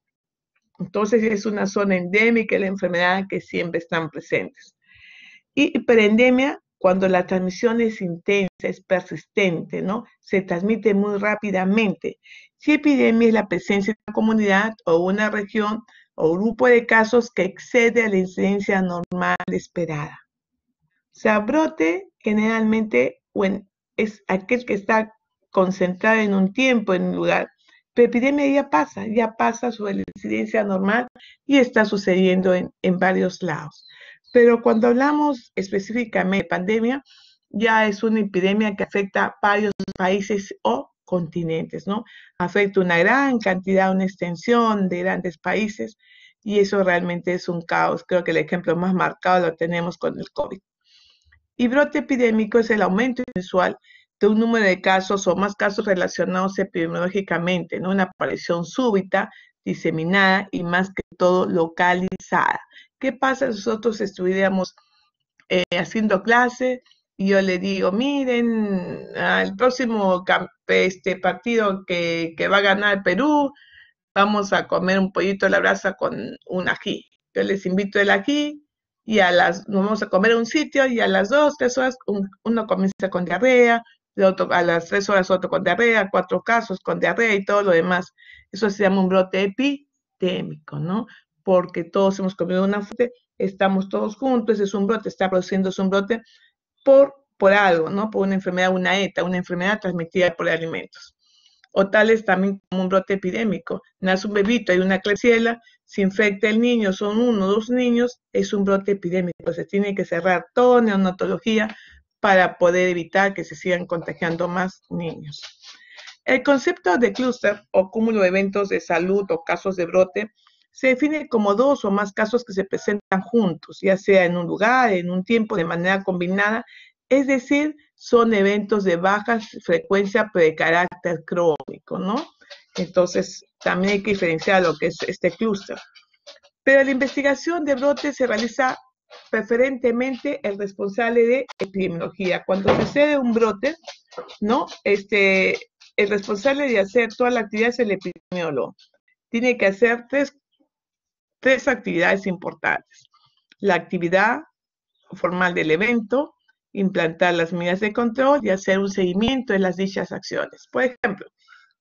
Entonces es una zona endémica de la enfermedad que siempre están presentes. Y hiperendemia, cuando la transmisión es intensa, es persistente, ¿no? Se transmite muy rápidamente. Si epidemia es la presencia de una comunidad o una región o grupo de casos que excede a la incidencia normal esperada. O sea, brote generalmente es aquel que está concentrado en un tiempo, en un lugar. Pero epidemia ya pasa, ya pasa su incidencia normal y está sucediendo en, en varios lados. Pero cuando hablamos específicamente de pandemia, ya es una epidemia que afecta a varios países o continentes, ¿no? Afecta una gran cantidad, una extensión de grandes países y eso realmente es un caos. Creo que el ejemplo más marcado lo tenemos con el COVID. Y brote epidémico es el aumento inusual de un número de casos o más casos relacionados epidemiológicamente, ¿no? una aparición súbita, diseminada y más que todo localizada. ¿Qué pasa si nosotros estuviéramos eh, haciendo clase y yo le digo, miren, al próximo este partido que, que va a ganar Perú, vamos a comer un pollito a la brasa con un ají. Yo les invito el ají, y a las, nos vamos a comer un sitio y a las dos, tres horas uno comienza con diarrea, otro, a las tres horas otro con diarrea, cuatro casos con diarrea y todo lo demás. Eso se llama un brote epidémico, ¿no? Porque todos hemos comido una fuente, estamos todos juntos, es un brote, está produciendo un brote por, por algo, ¿no? Por una enfermedad, una ETA, una enfermedad transmitida por alimentos o tales también como un brote epidémico. Nace un bebito, hay una clepsiela, se infecta el niño, son uno o dos niños, es un brote epidémico. Se tiene que cerrar toda neonatología para poder evitar que se sigan contagiando más niños. El concepto de clúster o cúmulo de eventos de salud o casos de brote se define como dos o más casos que se presentan juntos, ya sea en un lugar, en un tiempo, de manera combinada, es decir, son eventos de baja frecuencia pero de carácter crónico, ¿no? Entonces, también hay que diferenciar lo que es este clúster. Pero la investigación de brotes se realiza preferentemente el responsable de epidemiología. Cuando sucede un brote, ¿no? Este, el responsable de hacer toda la actividad es el epidemiólogo. Tiene que hacer tres, tres actividades importantes. La actividad formal del evento, implantar las medidas de control y hacer un seguimiento de las dichas acciones. Por ejemplo,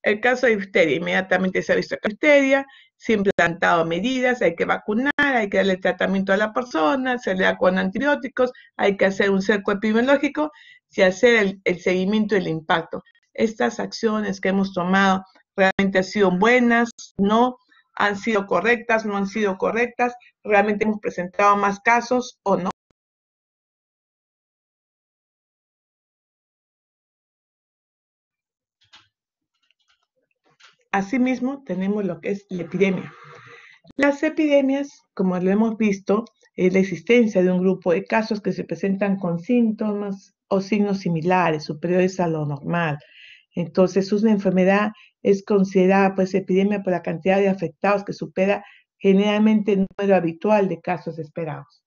el caso de difteria, inmediatamente se ha visto que difteria, se han implantado medidas, hay que vacunar, hay que darle tratamiento a la persona, se le da con antibióticos, hay que hacer un cerco epidemiológico y hacer el, el seguimiento del impacto. Estas acciones que hemos tomado realmente han sido buenas, no han sido correctas, no han sido correctas, realmente hemos presentado más casos o no. Asimismo, tenemos lo que es la epidemia. Las epidemias, como lo hemos visto, es la existencia de un grupo de casos que se presentan con síntomas o signos similares, superiores a lo normal. Entonces, una enfermedad es considerada pues epidemia por la cantidad de afectados que supera generalmente el número habitual de casos esperados.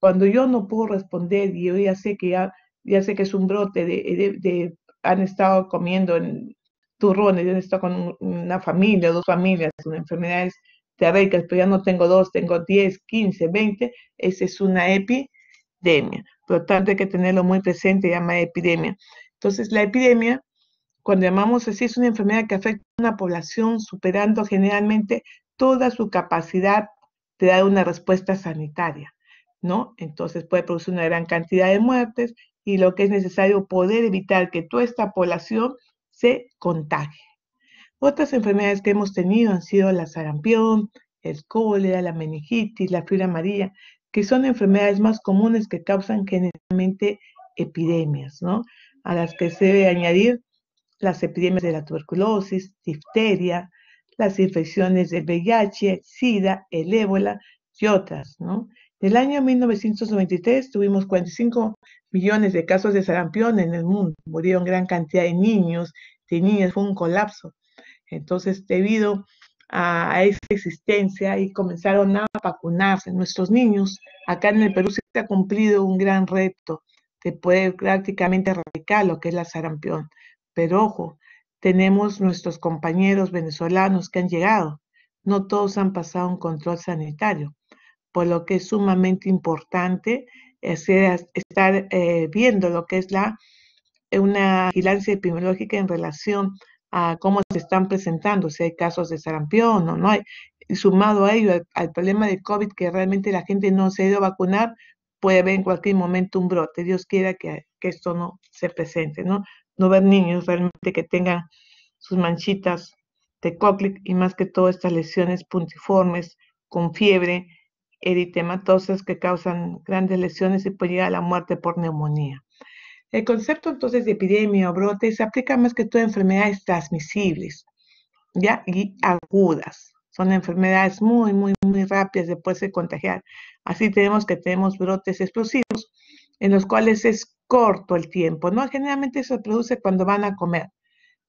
Cuando yo no puedo responder y yo ya sé que ya, sé que es un brote de, han estado comiendo en, turrones, yo estoy con una familia, dos familias con enfermedades diarreicas, pero ya no tengo dos, tengo 10, 15, 20, esa es una epidemia. Por lo tanto, hay que tenerlo muy presente, llama epidemia. Entonces, la epidemia, cuando llamamos así, es una enfermedad que afecta a una población superando generalmente toda su capacidad de dar una respuesta sanitaria, ¿no? Entonces puede producir una gran cantidad de muertes y lo que es necesario poder evitar que toda esta población se contagie. Otras enfermedades que hemos tenido han sido la sarampión, el cólera, la meningitis, la fiebre amarilla, que son enfermedades más comunes que causan generalmente epidemias, ¿no? A las que se debe añadir las epidemias de la tuberculosis, difteria, las infecciones del VIH, SIDA, el ébola y otras, ¿no? En el año 1993 tuvimos 45 millones de casos de sarampión en el mundo. Murieron gran cantidad de niños, de niñas, fue un colapso. Entonces, debido a, esa existencia y comenzaron a vacunarse nuestros niños, acá en el Perú se ha cumplido un gran reto de poder prácticamente erradicar lo que es la sarampión. Pero ojo, tenemos nuestros compañeros venezolanos que han llegado. No todos han pasado un control sanitario, por lo que es sumamente importante estar eh, viendo lo que es una vigilancia epidemiológica en relación a cómo se están presentando, si hay casos de sarampión o no hay. Y sumado a ello, al, problema de COVID, que realmente la gente no se ha ido a vacunar, puede haber en cualquier momento un brote. Dios quiera que, que esto no se presente, ¿no? No ver niños realmente que tengan sus manchitas de Cochlear y más que todo estas lesiones puntiformes con fiebre, eritematosas que causan grandes lesiones y puede llegar a la muerte por neumonía. El concepto entonces de epidemia o brote se aplica más que todo a enfermedades transmisibles, ¿ya? Y agudas. Son enfermedades muy, muy, muy rápidas de poderse contagiar. Así tenemos que tenemos brotes explosivos en los cuales es corto el tiempo, ¿no? Generalmente se produce cuando van a comer,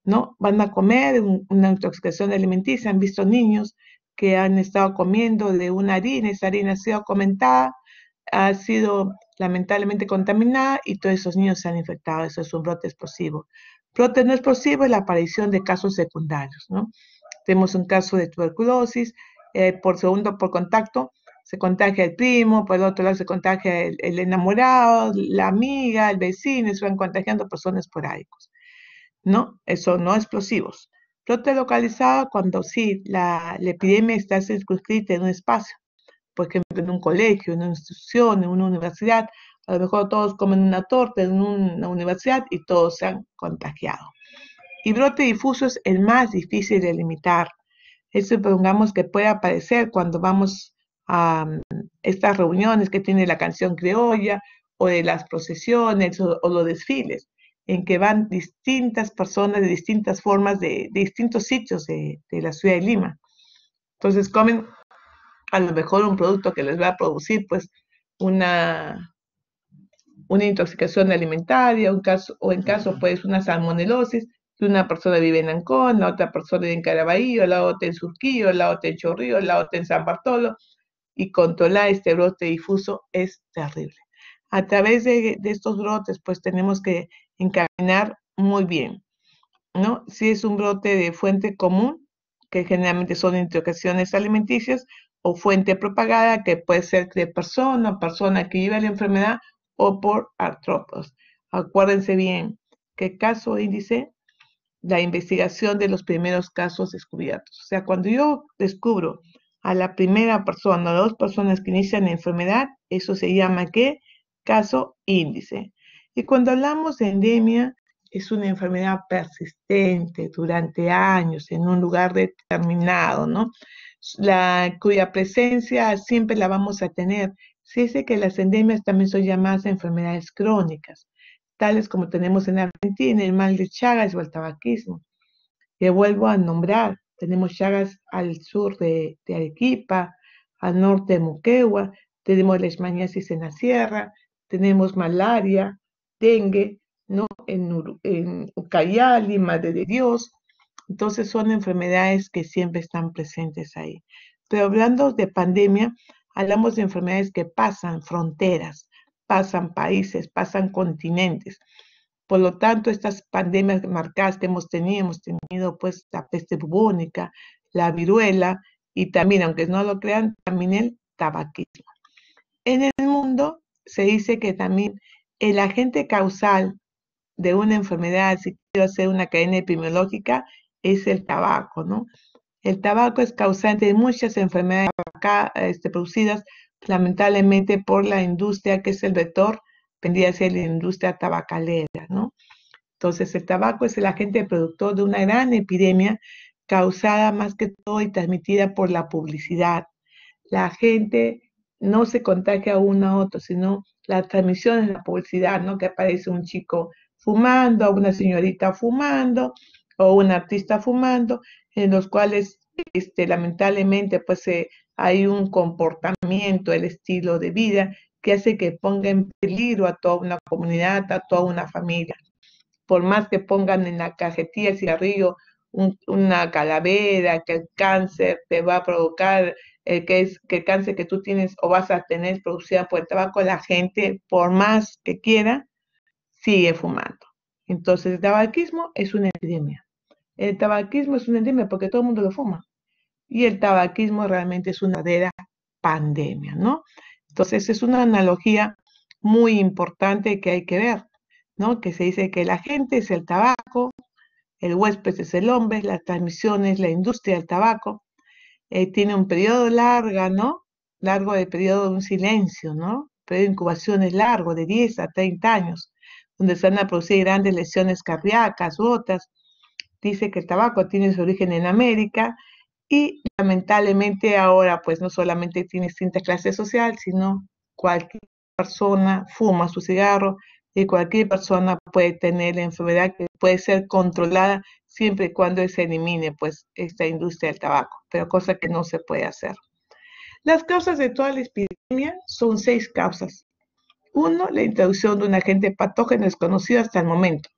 ¿no? Van a comer una intoxicación alimenticia, han visto niños que han estado comiendo de una harina, esa harina ha sido comentada, ha sido lamentablemente contaminada y todos esos niños se han infectado, eso es un brote explosivo. Brote no explosivo es la aparición de casos secundarios, ¿no? Tenemos un caso de tuberculosis, eh, por segundo por contacto, se contagia el primo, por otro lado se contagia el, enamorado, la amiga, el vecino, se van contagiando personas esporádicos. ¿No? Eso no explosivos. Brote localizado cuando sí, la, epidemia está circunscrita en un espacio, por ejemplo, en un colegio, en una institución, en una universidad. A lo mejor todos comen una torta en una universidad y todos se han contagiado. Y brote difuso es el más difícil de limitar. Eso supongamos que puede aparecer cuando vamos a estas reuniones que tiene la canción criolla o de las procesiones o, los desfiles, en que van distintas personas de distintas formas, de, distintos sitios de, la ciudad de Lima. Entonces comen a lo mejor un producto que les va a producir pues una, una intoxicación alimentaria, un caso, o en caso pues una salmonelosis, que una persona vive en Ancón, la otra persona en Caraballo, la otra en Surquillo, la otra en Chorrillo, la otra en San Bartolo, y controlar este brote difuso es terrible. A través de, estos brotes, pues tenemos que encaminar muy bien, ¿no? Si es un brote de fuente común, que generalmente son intoxicaciones alimenticias, o fuente propagada, que puede ser de persona, persona que vive la enfermedad, o por artrópodos. Acuérdense bien que caso índice, la investigación de los primeros casos descubiertos. O sea, cuando yo descubro a la primera persona, a dos personas que inician la enfermedad, eso se llama ¿qué? Caso índice. Y cuando hablamos de endemia, es una enfermedad persistente durante años en un lugar determinado, ¿no? La, cuya presencia siempre la vamos a tener. Se dice que las endemias también son llamadas enfermedades crónicas, tales como tenemos en Argentina el mal de Chagas o el tabaquismo. Que vuelvo a nombrar, tenemos Chagas al sur de, Arequipa, al norte de Moquegua, tenemos leishmaniasis en la sierra, tenemos malaria, dengue, ¿no? En, en Ucayali, Madre de Dios. Entonces son enfermedades que siempre están presentes ahí. Pero hablando de pandemia, hablamos de enfermedades que pasan fronteras, pasan países, pasan continentes. Por lo tanto, estas pandemias marcadas que hemos tenido, hemos tenido pues la peste bubónica, la viruela y también, aunque no lo crean, también el tabaquismo. En el mundo se dice que también el agente causal de una enfermedad, si quiero hacer una cadena epidemiológica, es el tabaco, ¿no? El tabaco es causante de muchas enfermedades este, producidas lamentablemente por la industria que es el vector, vendría a ser la industria tabacalera, ¿no? Entonces, el tabaco es el agente productor de una gran epidemia causada más que todo y transmitida por la publicidad. La gente no se contagia uno a otro, sino la transmisión de la publicidad, ¿no? Que aparece un chico fumando, una señorita fumando, o un artista fumando, en los cuales este, lamentablemente pues eh, hay un comportamiento, el estilo de vida que hace que ponga en peligro a toda una comunidad, a toda una familia. Por más que pongan en la cajetilla el cigarrillo una calavera, que el cáncer te va a provocar, eh, que es que el cáncer que tú tienes o vas a tener producida por el tabaco, la gente, por más que quiera, sigue fumando. Entonces, el tabaquismo es una epidemia. El tabaquismo es una epidemia porque todo el mundo lo fuma. Y el tabaquismo realmente es una verdadera pandemia, ¿no? Entonces, es una analogía muy importante que hay que ver, ¿no? Que se dice que la gente es el tabaco, el huésped es el hombre, la transmisión es la industria del tabaco, eh, tiene un periodo largo, ¿no? Largo de periodo de un silencio, ¿no? El periodo de incubación es largo, de 10 a 30 años, donde se van a producir grandes lesiones cardíacas u otras. Dice que el tabaco tiene su origen en América y lamentablemente ahora pues no solamente tiene distintas clases sociales, sino cualquier persona fuma su cigarro, y cualquier persona puede tener la enfermedad que puede ser controlada siempre y cuando se elimine pues esta industria del tabaco, pero cosa que no se puede hacer. Las causas de toda la epidemia son seis causas. Uno, la introducción de un agente patógeno desconocido hasta el momento,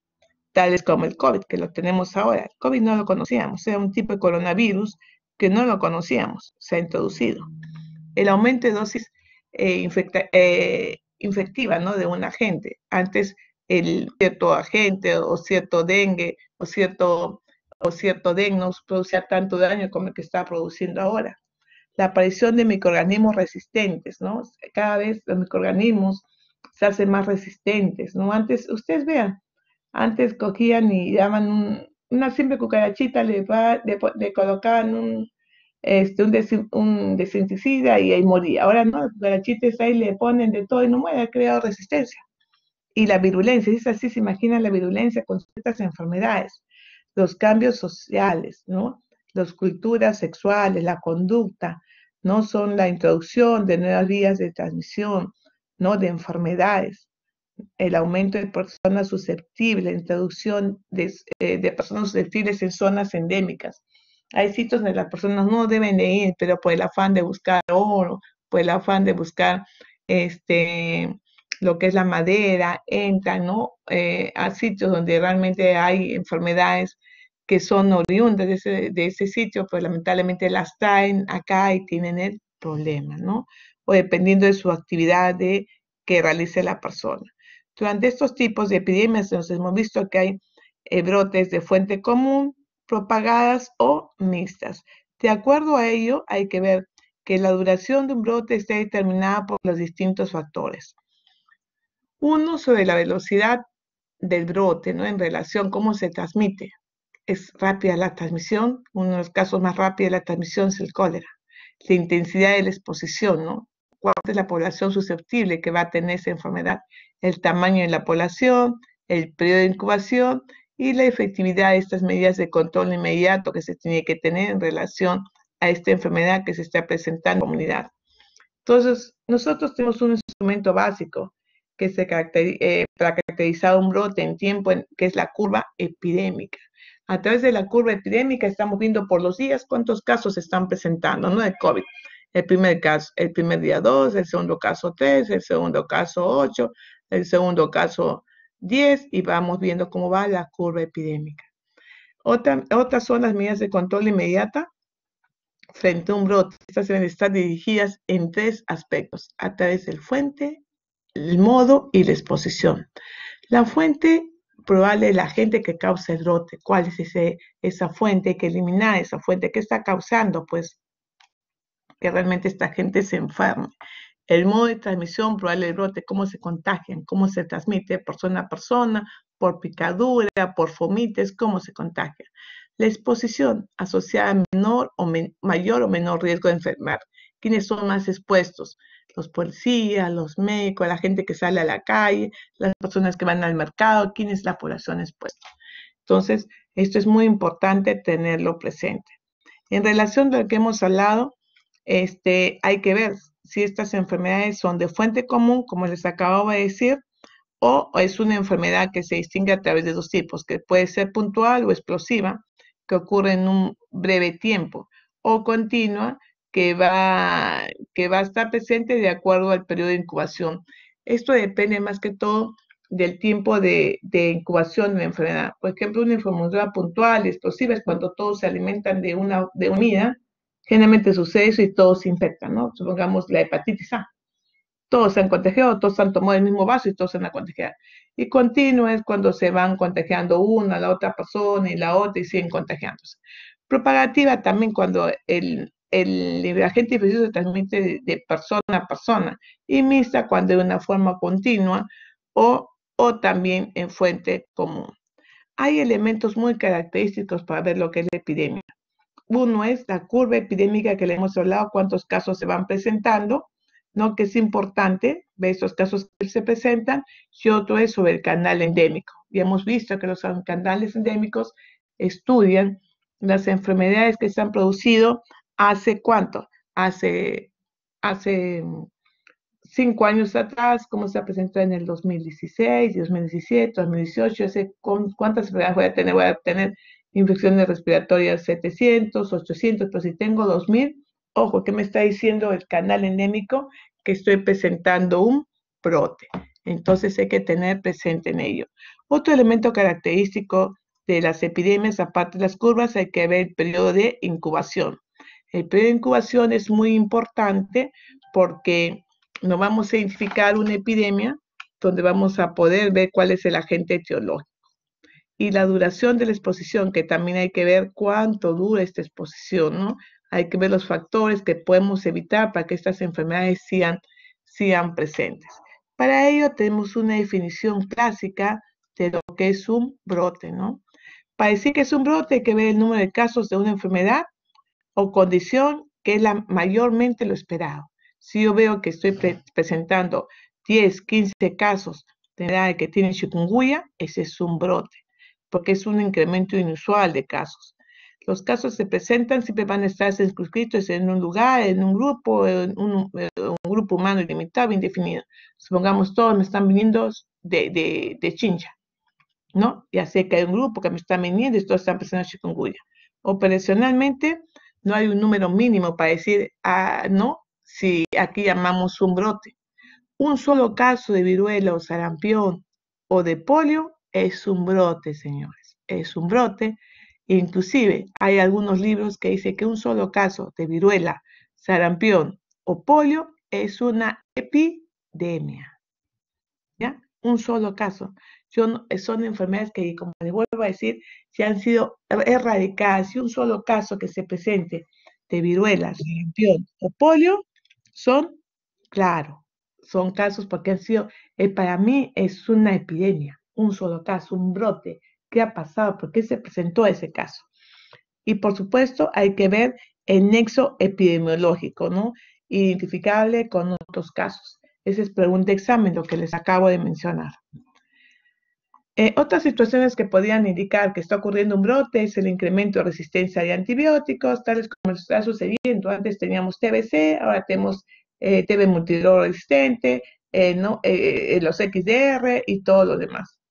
tales como el COVID, que lo tenemos ahora. El COVID no lo conocíamos, era un tipo de coronavirus que no lo conocíamos, se ha introducido. El aumento de dosis eh, eh, infectiva ¿no? de un agente. Antes el cierto agente o cierto dengue o cierto, o cierto dengue no producía tanto daño como el que está produciendo ahora. La aparición de microorganismos resistentes, ¿no? Cada vez los microorganismos se hacen más resistentes, ¿no? Antes, ustedes vean, antes cogían y daban una simple cucarachita, le, le colocaban un, este, un, un, desinticida y ahí moría. Ahora no, la chites ahí le ponen de todo y no muere, ha creado resistencia. Y la virulencia, es así, se imagina la virulencia con ciertas enfermedades, los cambios sociales, ¿no? Las culturas sexuales, la conducta, ¿no? Son la introducción de nuevas vías de transmisión, ¿no? De enfermedades, el aumento de personas susceptibles, la introducción de, eh, de personas susceptibles en zonas endémicas hay sitios donde las personas no deben de ir, pero por el afán de buscar oro, por el afán de buscar este, lo que es la madera, entran ¿no? Eh, a sitios donde realmente hay enfermedades que son oriundas de ese, de ese sitio, pues lamentablemente las traen acá y tienen el problema, ¿no? O dependiendo de su actividad que realice la persona. Durante estos tipos de epidemias nos hemos visto que hay eh, brotes de fuente común, propagadas o mixtas. De acuerdo a ello, hay que ver que la duración de un brote está determinada por los distintos factores. Uno, sobre la velocidad del brote, ¿no? En relación cómo se transmite. Es rápida la transmisión, uno de los casos más rápidos de la transmisión es el cólera. La intensidad de la exposición, ¿no? ¿Cuál es la población susceptible que va a tener esa enfermedad? El tamaño de la población, el periodo de incubación y la efectividad de estas medidas de control inmediato que se tiene que tener en relación a esta enfermedad que se está presentando en la comunidad. Entonces, nosotros tenemos un instrumento básico que se eh, para caracterizar un brote en tiempo, que es la curva epidémica. A través de la curva epidémica estamos viendo por los días cuántos casos se están presentando, ¿no? De COVID. El primer caso, el primer día 2, el segundo caso 3, el segundo caso 8, el segundo caso 10 y vamos viendo cómo va la curva epidémica. Otra, otras son las medidas de control inmediata frente a un brote. Estas deben estar dirigidas en tres aspectos, a través del fuente, el modo y la exposición. La fuente probable la gente que causa el brote. ¿Cuál es ese, esa fuente? Hay que eliminar esa fuente. ¿Qué está causando? Pues que realmente esta gente se enferme. El modo de transmisión probable del brote, cómo se contagian, cómo se transmite persona a persona, por picadura, por fomites, cómo se contagia. la exposición asociada a menor o mayor o menor riesgo de enfermar. ¿Quiénes son más expuestos? Los policías, los médicos, la gente que sale a la calle, las personas que van al mercado, ¿quién es la población expuesta? Entonces, esto es muy importante tenerlo presente. En relación a lo que hemos hablado, este, hay que ver si estas enfermedades son de fuente común, como les acababa de decir, o es una enfermedad que se distingue a través de dos tipos, que puede ser puntual o explosiva, que ocurre en un breve tiempo, o continua, que va, que va a estar presente de acuerdo al periodo de incubación. Esto depende más que todo del tiempo de, incubación de la enfermedad. Por ejemplo, una enfermedad puntual, explosiva, es cuando todos se alimentan de una de generalmente sucede eso y todos se infectan, ¿no? Supongamos la hepatitis A. Todos se han contagiado, todos han tomado el mismo vaso y todos se han contagiado. Y continua es cuando se van contagiando una, la otra persona y la otra y siguen contagiándose. Propagativa también cuando el, el agente infeccioso se transmite de, persona a persona. Y mixta cuando de una forma continua o, o también en fuente común. Hay elementos muy característicos para ver lo que es la epidemia. Uno es la curva epidémica que le hemos hablado, cuántos casos se van presentando, ¿no? Que es importante ver estos casos que se presentan. Y otro es sobre el canal endémico. Y hemos visto que los canales endémicos estudian las enfermedades que se han producido hace cuánto? Hace, hace cinco años atrás, cómo se ha presentado en el 2016, 2017, 2018, sé cuántas enfermedades voy a tener, voy a tener infecciones respiratorias 700, 800, pero si tengo 2000, ojo, ¿qué me está diciendo el canal endémico? Que estoy presentando un brote. Entonces hay que tener presente en ello. Otro elemento característico de las epidemias, aparte de las curvas, hay que ver el periodo de incubación. El periodo de incubación es muy importante porque nos vamos a identificar una epidemia donde vamos a poder ver cuál es el agente etiológico y la duración de la exposición, que también hay que ver cuánto dura esta exposición, ¿no? Hay que ver los factores que podemos evitar para que estas enfermedades sean, sean presentes. Para ello tenemos una definición clásica de lo que es un brote, ¿no? Para decir que es un brote hay que ver el número de casos de una enfermedad o condición que es la mayormente lo esperado. Si yo veo que estoy presentando 10, 15 casos de enfermedad que tienen chikungunya, ese es un brote porque es un incremento inusual de casos. Los casos se presentan, siempre van a estar circunscritos en un lugar, en un grupo, en un, grupo humano ilimitado, indefinido. Supongamos todos me están viniendo de, de, Chincha, ¿no? Ya sé que hay un grupo que me está viniendo y todos están presentando chikungunya. Operacionalmente, no hay un número mínimo para decir, ah, no, si aquí llamamos un brote. Un solo caso de viruela o sarampión o de polio es un brote, señores, es un brote. Inclusive hay algunos libros que dicen que un solo caso de viruela, sarampión o polio es una epidemia. ¿Ya? Un solo caso. Son enfermedades que, como les vuelvo a decir, si han sido erradicadas, si un solo caso que se presente de viruela, sarampión o polio, son, claro, son casos porque han sido, eh, para mí es una epidemia un solo caso, un brote, qué ha pasado, por qué se presentó ese caso. Y por supuesto hay que ver el nexo epidemiológico, ¿no? Identificable con otros casos. Esa es pregunta de examen, lo que les acabo de mencionar. Eh, otras situaciones que podrían indicar que está ocurriendo un brote es el incremento de resistencia de antibióticos, tales como está sucediendo. Antes teníamos TBC, ahora tenemos eh, TB multidrol resistente, eh, ¿no? Eh, los XDR y todo lo demás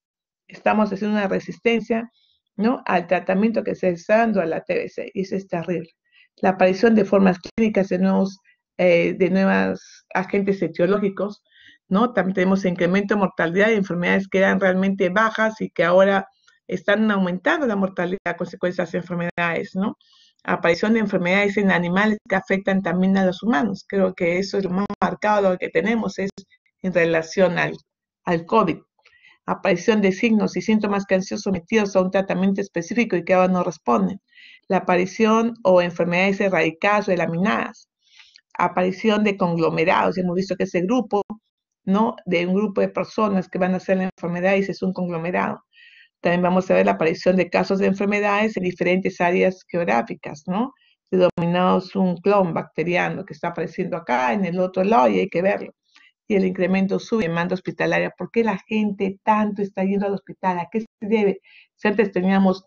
estamos haciendo una resistencia ¿no? al tratamiento que se está dando a la TBC y eso es terrible. La aparición de formas clínicas de nuevos eh, de nuevos agentes etiológicos, ¿no? También tenemos incremento de mortalidad y enfermedades que eran realmente bajas y que ahora están aumentando la mortalidad a consecuencia de las enfermedades, ¿no? Aparición de enfermedades en animales que afectan también a los humanos. Creo que eso es lo más marcado lo que tenemos es en relación al, al COVID aparición de signos y síntomas que han sido sometidos a un tratamiento específico y que ahora no responden, la aparición o enfermedades erradicadas o eliminadas, aparición de conglomerados, hemos visto que ese grupo, ¿no? De un grupo de personas que van a hacer la enfermedad y es un conglomerado. También vamos a ver la aparición de casos de enfermedades en diferentes áreas geográficas, ¿no? Denominados un clon bacteriano que está apareciendo acá, en el otro lado, y hay que verlo. Y el incremento sube demanda hospitalaria. ¿Por qué la gente tanto está yendo al hospital? ¿A qué se debe? Si antes teníamos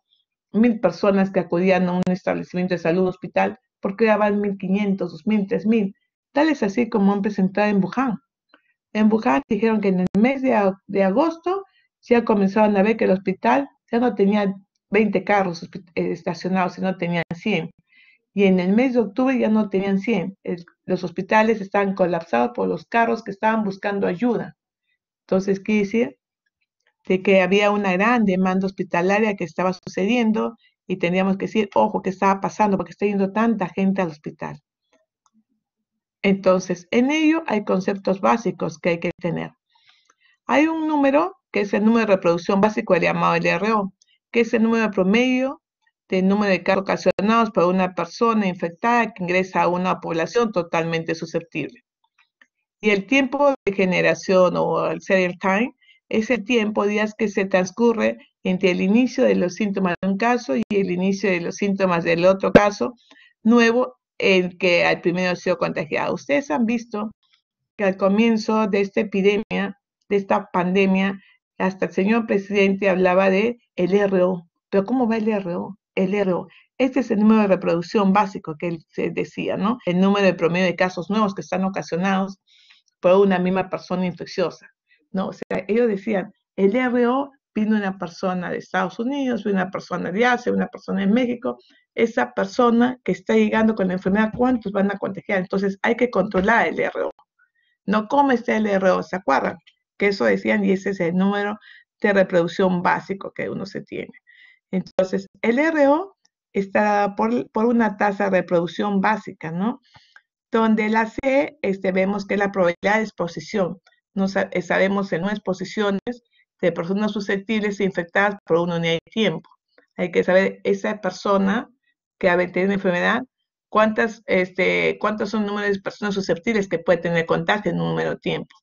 mil personas que acudían a un establecimiento de salud hospital, ¿por qué ahora van 1.500, 2.000, 3.000? Tal es así como han presentado en Wuhan. En Wuhan dijeron que en el mes de, agosto ya comenzaban a ver que el hospital ya no tenía 20 carros eh, estacionados, sino tenían 100. Y en el mes de octubre ya no tenían 100. Los hospitales estaban colapsados por los carros que estaban buscando ayuda. Entonces, ¿qué decir? De que había una gran demanda hospitalaria que estaba sucediendo y teníamos que decir, ojo, ¿qué estaba pasando? Porque está yendo tanta gente al hospital. Entonces, en ello hay conceptos básicos que hay que tener. Hay un número que es el número de reproducción básico, el llamado LRO, que es el número promedio del número de casos ocasionados por una persona infectada que ingresa a una población totalmente susceptible. Y el tiempo de generación o el serial time es el tiempo, días que se transcurre entre el inicio de los síntomas de un caso y el inicio de los síntomas del otro caso nuevo en que al primero ha sido contagiado. Ustedes han visto que al comienzo de esta epidemia, de esta pandemia, hasta el señor presidente hablaba de el RO. Pero ¿cómo va el RO? El RO. Este es el número de reproducción básico que él decía, ¿no? El número de promedio de casos nuevos que están ocasionados por una misma persona infecciosa, ¿no? O sea, ellos decían, el RO vino una persona de Estados Unidos, vino una persona de Asia, una persona en México, esa persona que está llegando con la enfermedad, ¿cuántos van a contagiar? Entonces hay que controlar el RO. No cómo está el RO, ¿se acuerdan? que eso decían y ese es el número de reproducción básico que uno se tiene. Entonces, el RO está por, por una tasa de reproducción básica, ¿no? Donde la C, este, vemos que es la probabilidad de exposición. No eh, sabemos en nuevas exposiciones de personas susceptibles e infectadas por una unidad de tiempo. Hay que saber esa persona que ha tenido una enfermedad, cuántas, este, cuántos son números de personas susceptibles que puede tener contagio en un número de tiempo.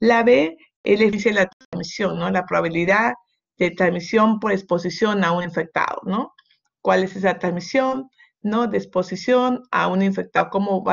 La B es la la transmisión, ¿no? La probabilidad de transmisión por exposición a un infectado, ¿no? ¿Cuál es esa transmisión? ¿No? De exposición a un infectado, cómo,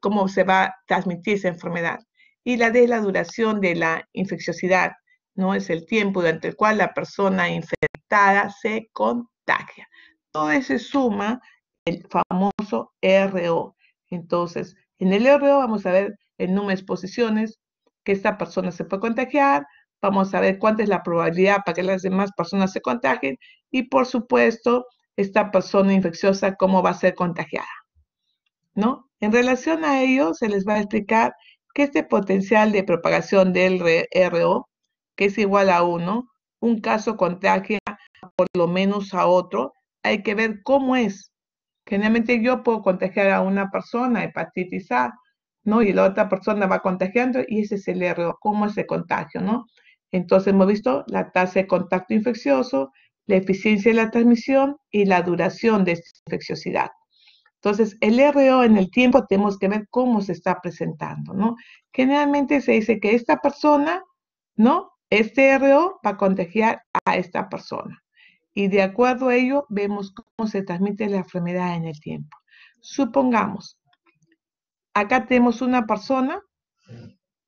cómo se va a transmitir esa enfermedad. Y la D es la duración de la infecciosidad, ¿no? Es el tiempo durante el cual la persona infectada se contagia. Todo eso suma el famoso RO. Entonces, en el RO vamos a ver el número de exposiciones, que esta persona se puede contagiar, vamos a ver cuánta es la probabilidad para que las demás personas se contagien y por supuesto esta persona infecciosa cómo va a ser contagiada. ¿No? En relación a ello se les va a explicar que este potencial de propagación del RO, que es igual a 1, un caso contagia por lo menos a otro, hay que ver cómo es. Generalmente yo puedo contagiar a una persona hepatitis A, ¿no? Y la otra persona va contagiando y ese es el RO, cómo es el contagio, ¿no? Entonces hemos visto la tasa de contacto infeccioso, la eficiencia de la transmisión y la duración de esta infecciosidad. Entonces, el RO en el tiempo tenemos que ver cómo se está presentando, ¿no? Generalmente se dice que esta persona, ¿no? Este RO va a contagiar a esta persona. Y de acuerdo a ello, vemos cómo se transmite la enfermedad en el tiempo. Supongamos acá tenemos una persona,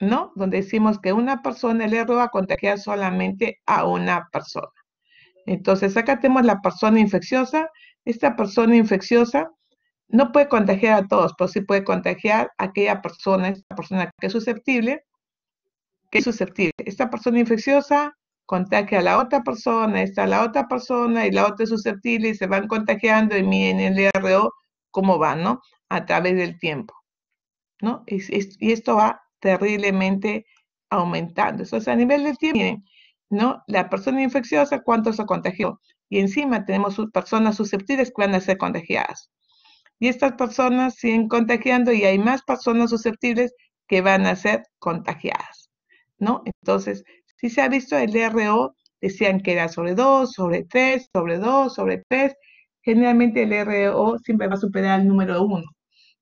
¿no? Donde decimos que una persona, el error va a contagiar solamente a una persona. Entonces, acá tenemos la persona infecciosa. Esta persona infecciosa no puede contagiar a todos, pero sí puede contagiar a aquella persona, esta persona que es susceptible, que es susceptible. Esta persona infecciosa contagia a la otra persona, está la otra persona y la otra es susceptible y se van contagiando y miren el RO cómo va, ¿no? A través del tiempo. ¿no? Y, esto va terriblemente aumentando. Entonces, a nivel del tiempo, ¿no? La persona infecciosa, ¿cuánto se contagió? Y encima tenemos personas susceptibles que van a ser contagiadas. Y estas personas siguen contagiando y hay más personas susceptibles que van a ser contagiadas, ¿no? Entonces, si se ha visto el RO, decían que era sobre 2, sobre 3, sobre 2, sobre 3. Generalmente el RO siempre va a superar el número 1,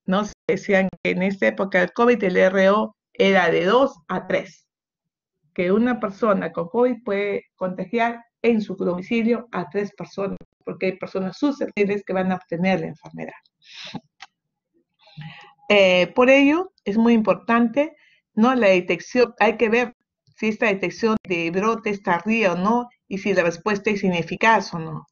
¿no? Decían que en esta época del COVID el RO era de 2 a 3, que una persona con COVID puede contagiar en su domicilio a tres personas, porque hay personas susceptibles que van a obtener la enfermedad. Eh, por ello, es muy importante, ¿no? La detección, hay que ver si esta detección de brote es tardía o no, y si la respuesta es ineficaz o no.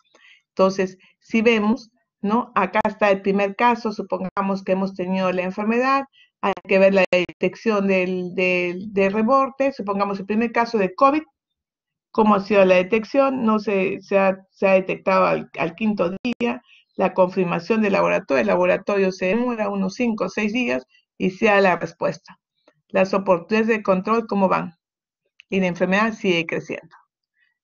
Entonces, si vemos, ¿no? Acá está el primer caso, supongamos que hemos tenido la enfermedad, hay que ver la detección del, del, rebote, supongamos el primer caso de COVID, cómo ha sido la detección, no se, se, ha, detectado al, quinto día, la confirmación del laboratorio, el laboratorio se demora unos 5 o 6 días y se da la respuesta. Las oportunidades de control, ¿cómo van? Y la enfermedad sigue creciendo.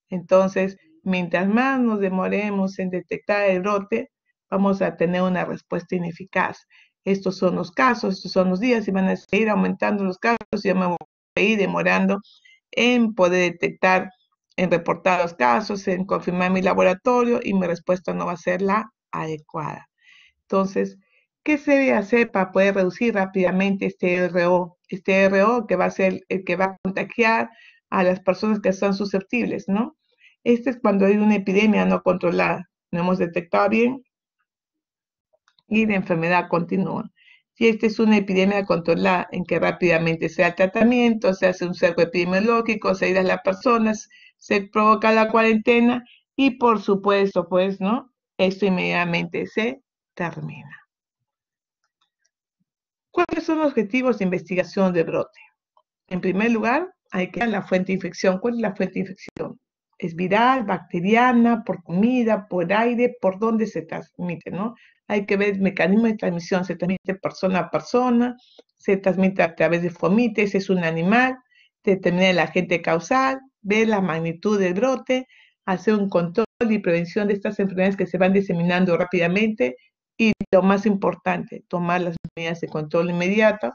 Entonces, mientras más nos demoremos en detectar el brote, vamos a tener una respuesta ineficaz. Estos son los casos, estos son los días y van a seguir aumentando los casos y me voy a ir demorando en poder detectar, en reportar los casos, en confirmar mi laboratorio y mi respuesta no va a ser la adecuada. Entonces, ¿qué se debe hacer para poder reducir rápidamente este RO? Este RO que va a ser el que va a contagiar a las personas que están susceptibles, ¿no? Este es cuando hay una epidemia no controlada, no hemos detectado bien y la enfermedad continúa. Si esta es una epidemia controlada en que rápidamente se da tratamiento, se hace un cerco epidemiológico, se irá a las personas, se provoca la cuarentena y por supuesto, pues, ¿no? Esto inmediatamente se termina. ¿Cuáles son los objetivos de investigación de brote? En primer lugar, hay que ver la fuente de infección. ¿Cuál es la fuente de infección? Es viral, bacteriana, por comida, por aire, por dónde se transmite, ¿no? Hay que ver el mecanismo de transmisión, se transmite persona a persona, se transmite a través de fomites, es un animal, determinar el agente causal, ver la magnitud del brote, hacer un control y prevención de estas enfermedades que se van diseminando rápidamente y lo más importante, tomar las medidas de control inmediato,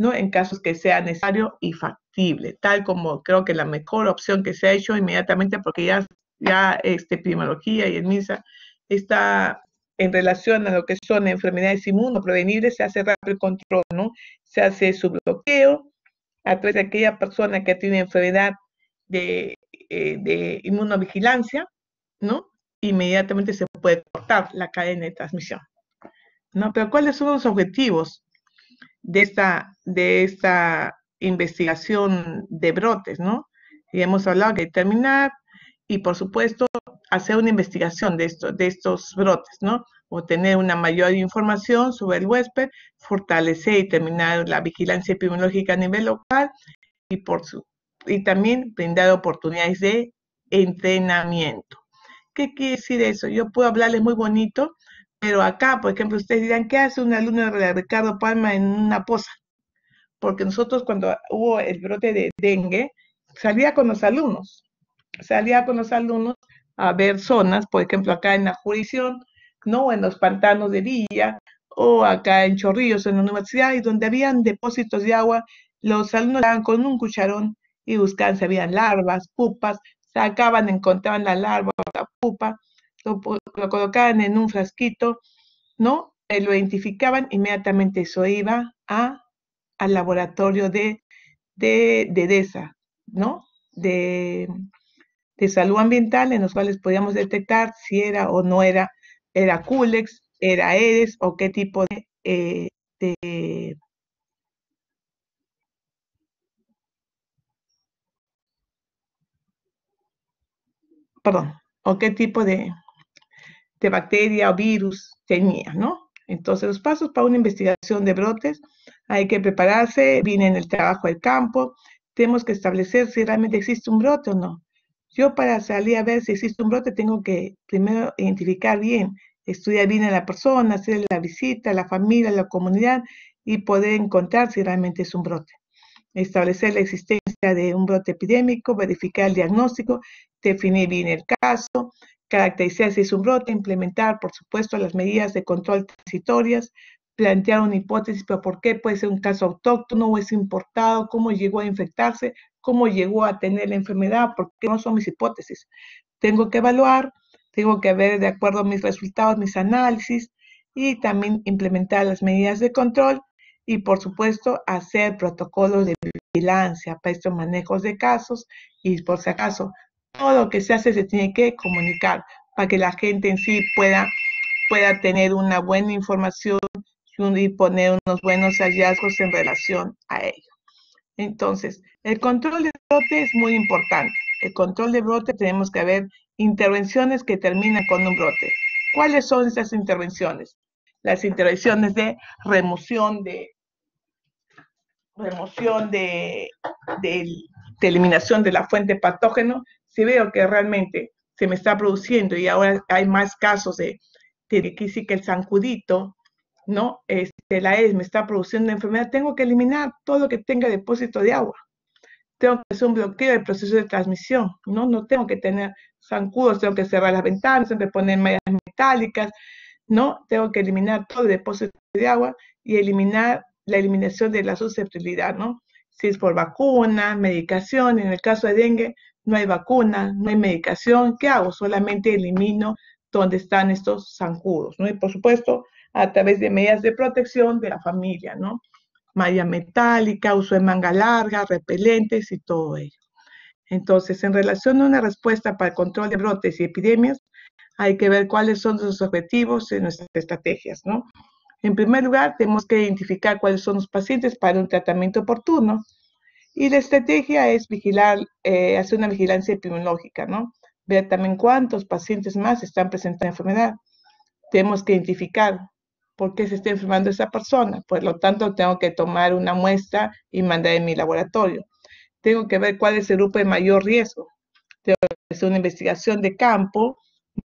¿no? En casos que sea necesario y factible, tal como creo que la mejor opción que se ha hecho inmediatamente, porque ya, ya este, epidemiología y el MISA está en relación a lo que son enfermedades inmunoprevenibles, se hace rápido control, ¿no? Se hace su bloqueo a través de aquella persona que tiene enfermedad de, eh, de inmunovigilancia, ¿no? Inmediatamente se puede cortar la cadena de transmisión. ¿no? Pero ¿cuáles son los objetivos de esta, de esta investigación de brotes, ¿no? Y hemos hablado de determinar y, por supuesto, hacer una investigación de, esto, de estos brotes, ¿no? Obtener una mayor información sobre el huésped, fortalecer y terminar la vigilancia epidemiológica a nivel local y, por su, y también brindar oportunidades de entrenamiento. ¿Qué quiere decir eso? Yo puedo hablarles muy bonito, pero acá, por ejemplo, ustedes dirán, ¿qué hace un alumno de Ricardo Palma en una poza? Porque nosotros cuando hubo el brote de dengue, salía con los alumnos, salía con los alumnos a ver zonas, por ejemplo, acá en la jurisdicción, ¿no? En los pantanos de Villa, o acá en Chorrillos, en la universidad, y donde habían depósitos de agua, los alumnos iban con un cucharón y buscaban si habían larvas, pupas, sacaban, encontraban la larva o la pupa, lo, colocaban en un frasquito, ¿no? Eh, lo identificaban, inmediatamente eso iba a, al laboratorio de, de, de DESA, ¿no? De, de salud ambiental, en los cuales podíamos detectar si era o no era, era Culex, era ERES o qué tipo de, eh, de perdón, o qué tipo de, de bacteria o virus tenía, ¿no? Entonces, los pasos para una investigación de brotes, hay que prepararse, viene en el trabajo del campo, tenemos que establecer si realmente existe un brote o no. Yo para salir a ver si existe un brote tengo que primero identificar bien, estudiar bien a la persona, hacer la visita, a la familia, a la comunidad y poder encontrar si realmente es un brote. Establecer la existencia de un brote epidémico, verificar el diagnóstico, definir bien el caso, caracterizar si es un brote, implementar, por supuesto, las medidas de control transitorias, plantear una hipótesis, pero por qué puede ser un caso autóctono o es importado, cómo llegó a infectarse, cómo llegó a tener la enfermedad, porque no son mis hipótesis. Tengo que evaluar, tengo que ver de acuerdo a mis resultados, mis análisis y también implementar las medidas de control y, por supuesto, hacer protocolos de vigilancia para estos manejos de casos y, por si acaso, todo lo que se hace se tiene que comunicar para que la gente en sí pueda, tener una buena información y poner unos buenos hallazgos en relación a ello. Entonces, el control de brote es muy importante. El control de brote tenemos que ver intervenciones que terminan con un brote. ¿Cuáles son esas intervenciones? Las intervenciones de remoción de remoción de, eliminación de la fuente patógeno, si veo que realmente se me está produciendo y ahora hay más casos de, que el zancudito, ¿no? Este, la ES me está produciendo enfermedad, tengo que eliminar todo lo que tenga depósito de agua. Tengo que hacer un bloqueo del proceso de transmisión, ¿no? No tengo que tener zancudos, tengo que cerrar las ventanas, tengo que poner mallas metálicas, ¿no? Tengo que eliminar todo el depósito de agua y eliminar la eliminación de la susceptibilidad, ¿no? Si es por vacuna, medicación, en el caso de dengue no hay vacuna, no hay medicación, ¿qué hago? Solamente elimino donde están estos zancudos, ¿no? Y por supuesto, a través de medidas de protección de la familia, ¿no? Malla metálica, uso de manga larga, repelentes y todo ello. Entonces, en relación a una respuesta para el control de brotes y epidemias, hay que ver cuáles son los objetivos en nuestras estrategias, ¿no? En primer lugar, tenemos que identificar cuáles son los pacientes para un tratamiento oportuno. Y la estrategia es vigilar, eh, hacer una vigilancia epidemiológica, ¿no? Ver también cuántos pacientes más están presentando enfermedad. Tenemos que identificar por qué se está enfermando esa persona. Por lo tanto, tengo que tomar una muestra y mandar en mi laboratorio. Tengo que ver cuál es el grupo de mayor riesgo. Tengo que hacer una investigación de campo,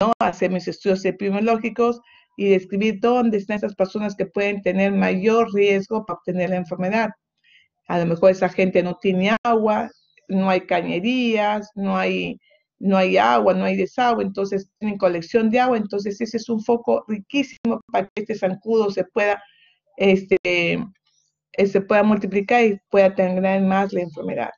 ¿no? Hacer mis estudios epidemiológicos y describir dónde están esas personas que pueden tener mayor riesgo para obtener la enfermedad. A lo mejor esa gente no tiene agua, no hay cañerías, no hay no hay agua, no hay desagüe, entonces tienen colección de agua, entonces ese es un foco riquísimo para que este zancudo se pueda, este, eh, se pueda multiplicar y pueda tener más la enfermedad.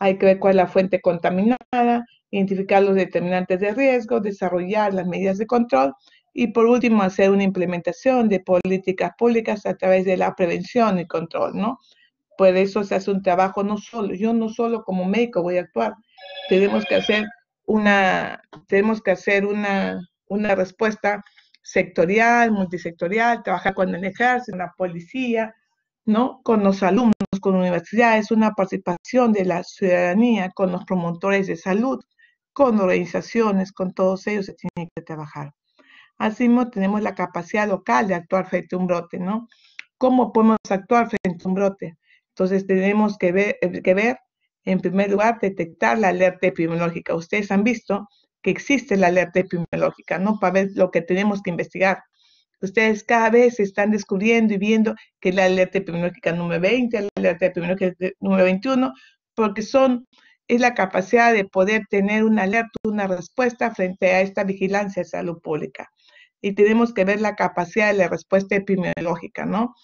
Hay que ver cuál es la fuente contaminada, identificar los determinantes de riesgo, desarrollar las medidas de control y por último hacer una implementación de políticas públicas a través de la prevención y control, ¿no? Por eso se hace un trabajo no solo, yo no solo como médico voy a actuar, tenemos que hacer una, tenemos que hacer una, una respuesta sectorial, multisectorial, trabajar con el ejército, la policía, ¿no? Con los alumnos, con universidades, una participación de la ciudadanía, con los promotores de salud, con organizaciones, con todos ellos se tiene que trabajar. Asimismo, tenemos la capacidad local de actuar frente a un brote, ¿no? ¿Cómo podemos actuar frente a un brote? Entonces, tenemos que ver, que ver en primer lugar, detectar la alerta epidemiológica. Ustedes han visto que existe la alerta epidemiológica, ¿no? Para ver lo que tenemos que investigar. Ustedes cada vez están descubriendo y viendo que la alerta epidemiológica número 20, la alerta epidemiológica número 21, porque son, es la capacidad de poder tener una alerta, una respuesta frente a esta vigilancia de salud pública. Y tenemos que ver la capacidad de la respuesta epidemiológica, ¿no?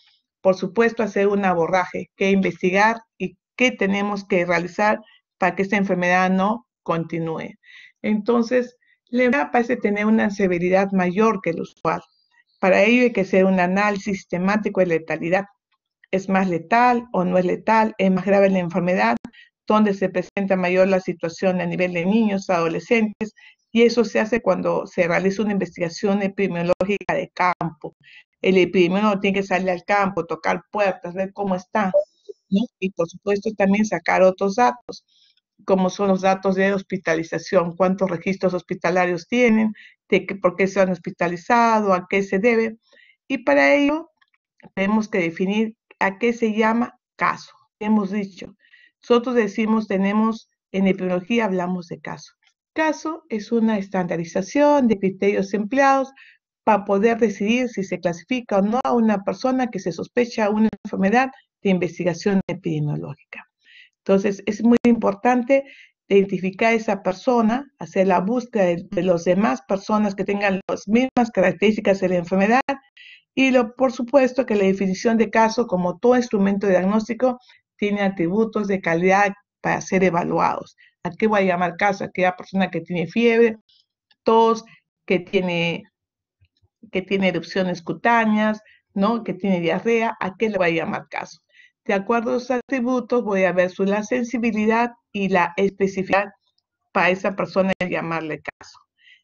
Por supuesto, hacer un abordaje, que investigar y qué tenemos que realizar para que esta enfermedad no continúe. Entonces, la enfermedad parece tener una severidad mayor que el usual. Para ello hay que hacer un análisis sistemático de letalidad. ¿Es más letal o no es letal? ¿Es más grave la enfermedad? ¿Dónde se presenta mayor la situación a nivel de niños, adolescentes? Y eso se hace cuando se realiza una investigación epidemiológica de campo. El epidemiólogo tiene que salir al campo, tocar puertas, ver cómo está. Y por supuesto también sacar otros datos, como son los datos de hospitalización, cuántos registros hospitalarios tienen, de por qué se han hospitalizado, a qué se debe. Y para ello tenemos que definir a qué se llama caso. Hemos dicho, nosotros decimos, tenemos, en epidemiología hablamos de caso. Caso es una estandarización de criterios empleados para poder decidir si se clasifica o no a una persona que se sospecha una enfermedad de investigación epidemiológica. Entonces, es muy importante identificar a esa persona, hacer la búsqueda de, de las demás personas que tengan las mismas características de la enfermedad y por supuesto que la definición de caso, como todo instrumento diagnóstico, tiene atributos de calidad para ser evaluados. ¿A qué voy a llamar caso? Aquella persona que tiene fiebre, tos, que tiene, que tiene erupciones cutáneas, ¿no? que tiene diarrea, ¿a qué le voy a llamar caso? De acuerdo a los atributos, voy a ver su la sensibilidad y la especificidad para esa persona llamarle caso.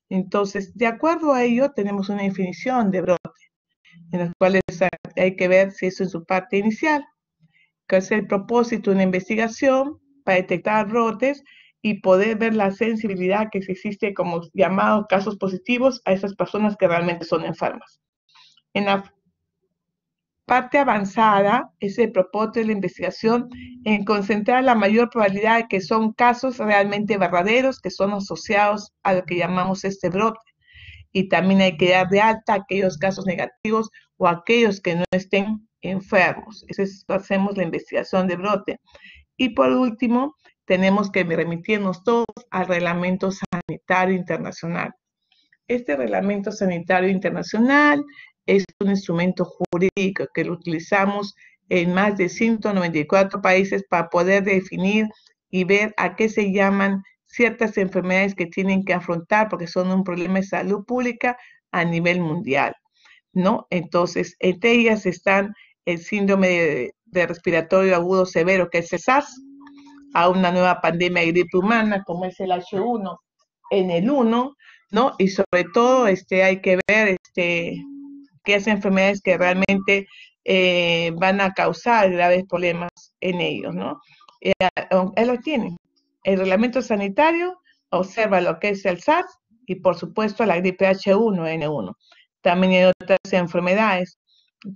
Entonces, de acuerdo a ello, tenemos una definición de brote, en las cuales hay que ver si eso es su parte inicial, que es el propósito de una investigación para detectar brotes y poder ver la sensibilidad que existe como llamados casos positivos a esas personas que realmente son enfermas. En la parte avanzada es el propósito de la investigación en concentrar la mayor probabilidad de que son casos realmente verdaderos que son asociados a lo que llamamos este brote. Y también hay que dar de alta aquellos casos negativos o aquellos que no estén enfermos. Eso es, hacemos la investigación de brote. Y por último, tenemos que remitirnos todos al Reglamento Sanitario Internacional. Este Reglamento Sanitario Internacional es un instrumento jurídico que lo utilizamos en más de 194 países para poder definir y ver a qué se llaman ciertas enfermedades que tienen que afrontar porque son un problema de salud pública a nivel mundial, ¿no? Entonces, entre ellas están el síndrome de, respiratorio agudo severo, que es el SARS, a una nueva pandemia de gripe humana, como es el H1 en el 1, ¿no? Y sobre todo, este, hay que ver, este, que es enfermedades que realmente eh, van a causar graves problemas en ellos, ¿no? Eh, él lo tiene. El reglamento sanitario observa lo que es el SARS y, por supuesto, la gripe H1N1. También hay otras enfermedades,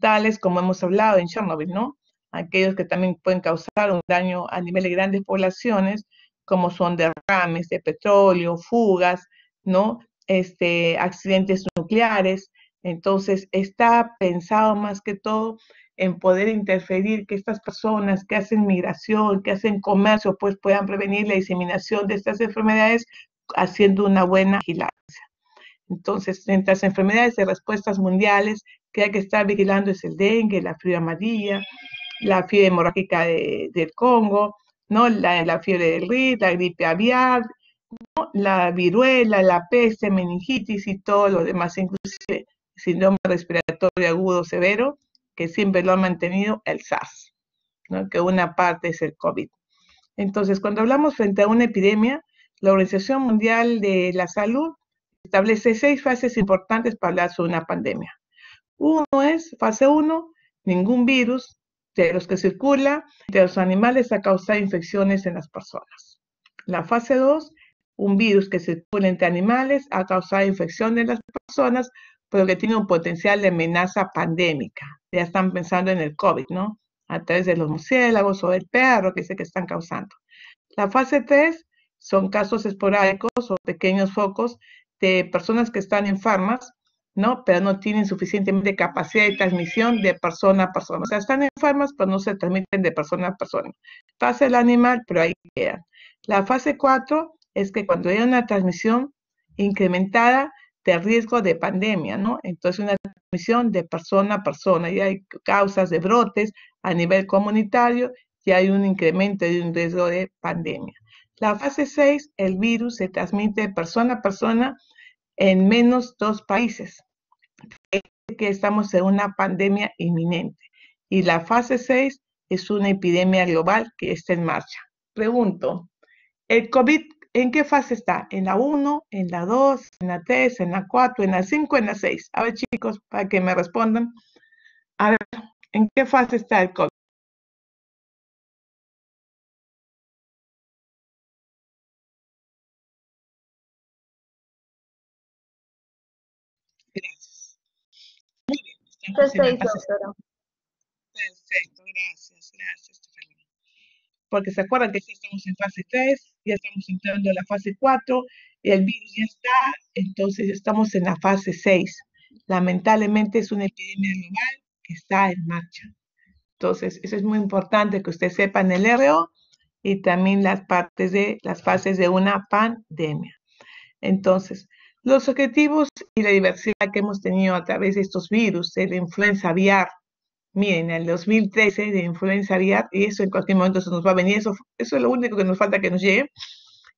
tales como hemos hablado en Chernobyl, ¿no? Aquellos que también pueden causar un daño a nivel de grandes poblaciones, como son derrames de petróleo, fugas, ¿no? Este, accidentes nucleares, entonces, está pensado más que todo en poder interferir que estas personas que hacen migración, que hacen comercio, pues puedan prevenir la diseminación de estas enfermedades haciendo una buena vigilancia. Entonces, entre las enfermedades de respuestas mundiales que hay que estar vigilando es el dengue, la fiebre amarilla, la fiebre hemorrágica del Congo, ¿no? La, fiebre del RIT, la gripe aviar, la viruela, la peste, meningitis y todo lo demás, inclusive síndrome respiratorio agudo severo, que siempre lo ha mantenido el SARS, que una parte es el COVID. Entonces, cuando hablamos frente a una epidemia, la Organización Mundial de la Salud establece seis fases importantes para hablar sobre una pandemia. Uno es, fase uno, ningún virus de los que circula de los animales a causar infecciones en las personas. La fase 2, un virus que circula entre animales a causar infección en las personas pero que tiene un potencial de amenaza pandémica. Ya están pensando en el COVID, ¿no? A través de los murciélagos o del perro que sé que están causando. La fase 3 son casos esporádicos o pequeños focos de personas que están enfermas, ¿no? Pero no tienen suficientemente capacidad de transmisión de persona a persona. O sea, están enfermas, pero no se transmiten de persona a persona. Pasa el animal, pero ahí quedan. La fase 4 es que cuando hay una transmisión incrementada, de riesgo de pandemia, ¿no? Entonces, una transmisión de persona a persona y hay causas de brotes a nivel comunitario y hay un incremento de un riesgo de pandemia. La fase 6, el virus se transmite de persona a persona en menos dos países, que estamos en una pandemia inminente. Y la fase 6 es una epidemia global que está en marcha. Pregunto, ¿el COVID ¿En qué fase está? ¿En la 1, en la 2, en la 3, en la 4, en la 5, en la 6? A ver, chicos, para que me respondan. A ver, ¿en qué fase está el COVID? Perfecto, doctora. Perfecto, gracias, gracias, Porque se acuerdan que estamos en fase 3, ya estamos entrando a la fase 4, el virus ya está, entonces estamos en la fase 6. Lamentablemente es una epidemia global que está en marcha. Entonces, eso es muy importante que ustedes sepan el RO y también las partes de las fases de una pandemia. Entonces, los objetivos y la diversidad que hemos tenido a través de estos virus, de la influenza aviar, miren, el 2013 de influenza aviar, y eso en cualquier momento se nos va a venir, eso, es lo único que nos falta que nos llegue,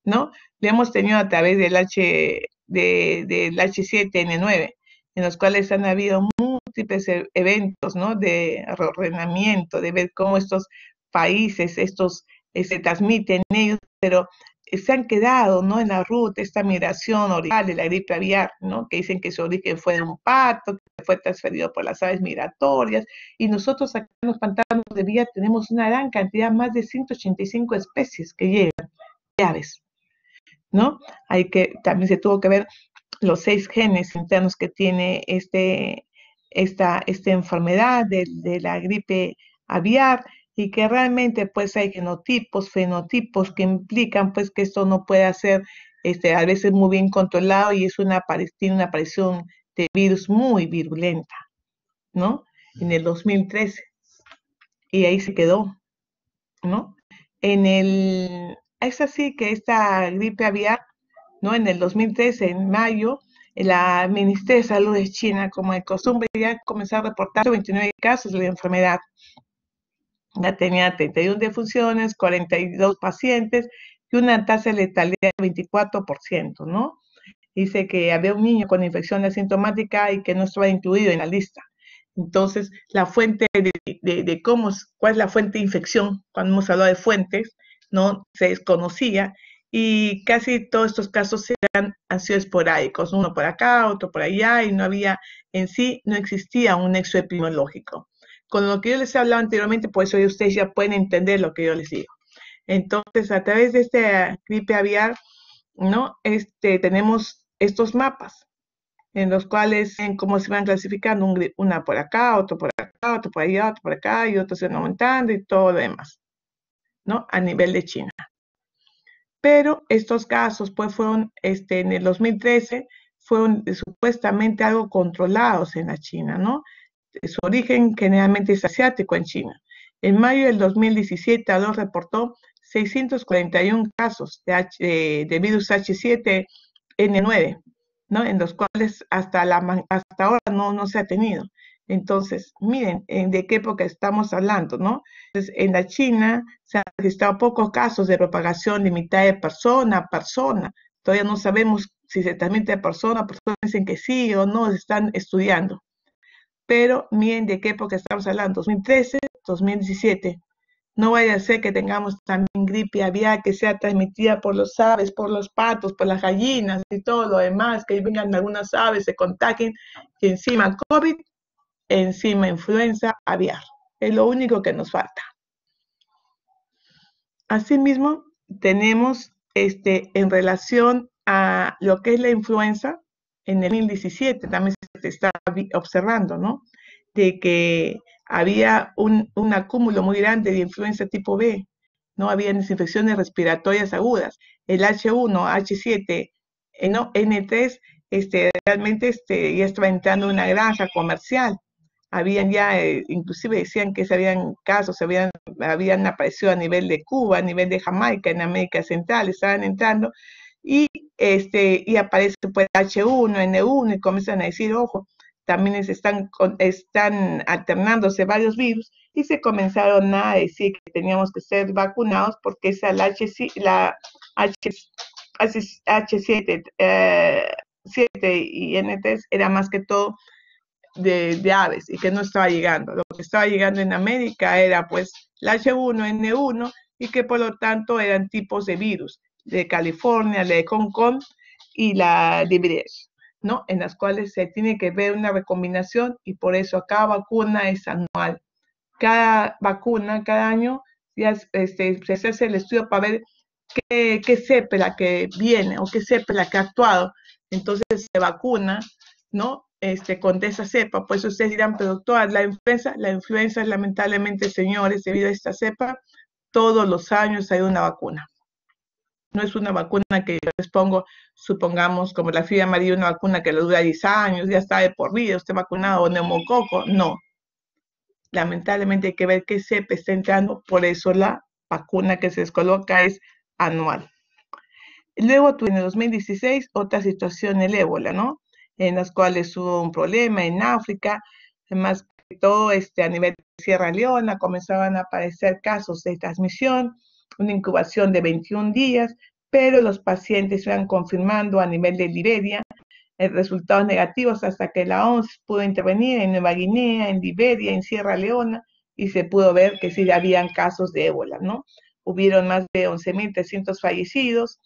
¿no? Lo hemos tenido a través del, H, de, del H7N9, en los cuales han habido múltiples e, eventos, ¿no? De reordenamiento, de ver cómo estos países, estos, eh, se transmiten ellos, pero se han quedado, ¿no? En la ruta, esta migración original de la gripe aviar, ¿no? Que dicen que su origen fue de un pato, que fue transferido por las aves migratorias, y nosotros acá en los pantanos de vía tenemos una gran cantidad, más de 185 especies que llegan de aves, ¿no? Hay que, también se tuvo que ver los seis genes internos que tiene este, esta, esta enfermedad de la gripe aviar, y que realmente pues hay genotipos, fenotipos que implican pues que esto no puede ser este, a veces muy bien controlado y es una, tiene una aparición de virus muy virulenta, ¿no? En el 2013. Y ahí se quedó, ¿no? En el, es así que esta gripe aviar, ¿no? En el 2013, en mayo, la Ministerio de Salud de China, como de costumbre, ya comenzó a reportar 29 casos de enfermedad ya tenía 31 defunciones, 42 pacientes y una tasa de letalidad de 24%, ¿no? Dice que había un niño con infección asintomática y que no estaba incluido en la lista. Entonces, la fuente de, cómo, cuál es la fuente de infección, cuando hemos hablado de fuentes, no se desconocía y casi todos estos casos eran, han sido esporádicos, uno por acá, otro por allá, y no había en sí, no existía un nexo epidemiológico con lo que yo les he hablado anteriormente, pues hoy ustedes ya pueden entender lo que yo les digo. Entonces, a través de este gripe aviar, ¿no? Este, tenemos estos mapas en los cuales en cómo se van clasificando, una por acá, otro por acá, otro por allá, otro por acá, y otros se van aumentando y todo lo demás, ¿no? A nivel de China. Pero estos casos, pues, fueron, este, en el 2013, fueron supuestamente algo controlados en la China, ¿no? Su origen generalmente es asiático en China. En mayo del 2017, ADO reportó 641 casos de, de virus H7N9, ¿no? en los cuales hasta, la, hasta ahora no, se ha tenido. Entonces, miren, ¿de qué época estamos hablando? ¿no? en la China se han registrado pocos casos de propagación limitada de persona a persona. Todavía no sabemos si se transmite de persona, personas dicen que sí o no, se están estudiando pero miren de qué época estamos hablando, 2013, 2017. No vaya a ser que tengamos también gripe aviar que sea transmitida por los aves, por los patos, por las gallinas y todo lo demás, que vengan algunas aves, se contagien, y encima COVID, encima influenza aviar. Es lo único que nos falta. Asimismo, tenemos este, en relación a lo que es la influenza, en el 2017 también se está observando, ¿no? De que había un, acúmulo muy grande de influenza tipo B, ¿no? Había infecciones respiratorias agudas. El H1, H7, no, N3, este, realmente este, ya estaba entrando en una granja comercial. Habían ya, eh, inclusive decían que se habían casos, habían, habían aparecido a nivel de Cuba, a nivel de Jamaica, en América Central, estaban entrando y, este, y aparece pues H1, N1 y comienzan a decir, ojo, también están, están alternándose varios virus y se comenzaron a decir que teníamos que ser vacunados porque esa la, H, la H, H7 eh, y N3 era más que todo de, de, aves y que no estaba llegando. Lo que estaba llegando en América era pues la H1, N1 y que por lo tanto eran tipos de virus de California, la de Hong Kong y la de British, ¿no? En las cuales se tiene que ver una recombinación y por eso cada vacuna es anual. Cada vacuna, cada año, ya este, se hace el estudio para ver qué, qué la que viene o qué cepa la que ha actuado. Entonces se vacuna, ¿no? Este, con esa cepa. Pues ustedes dirán, pero toda la influenza, la influenza lamentablemente, señores, debido a esta cepa, todos los años hay una vacuna no es una vacuna que yo les pongo, supongamos, como la fiebre amarilla, una vacuna que le dura 10 años, ya está de por vida, usted vacunado o neumococo, no. Lamentablemente hay que ver qué cepa está entrando, por eso la vacuna que se les coloca es anual. Luego tuve en el 2016 otra situación, el ébola, ¿no? En las cuales hubo un problema en África, más que todo este, a nivel de Sierra Leona comenzaban a aparecer casos de transmisión, una incubación de 21 días, pero los pacientes iban confirmando a nivel de Liberia eh, resultados negativos hasta que la OMS pudo intervenir en Nueva Guinea, en Liberia, en Sierra Leona, y se pudo ver que sí habían casos de ébola, ¿no? hubieron más de 11.300 fallecidos,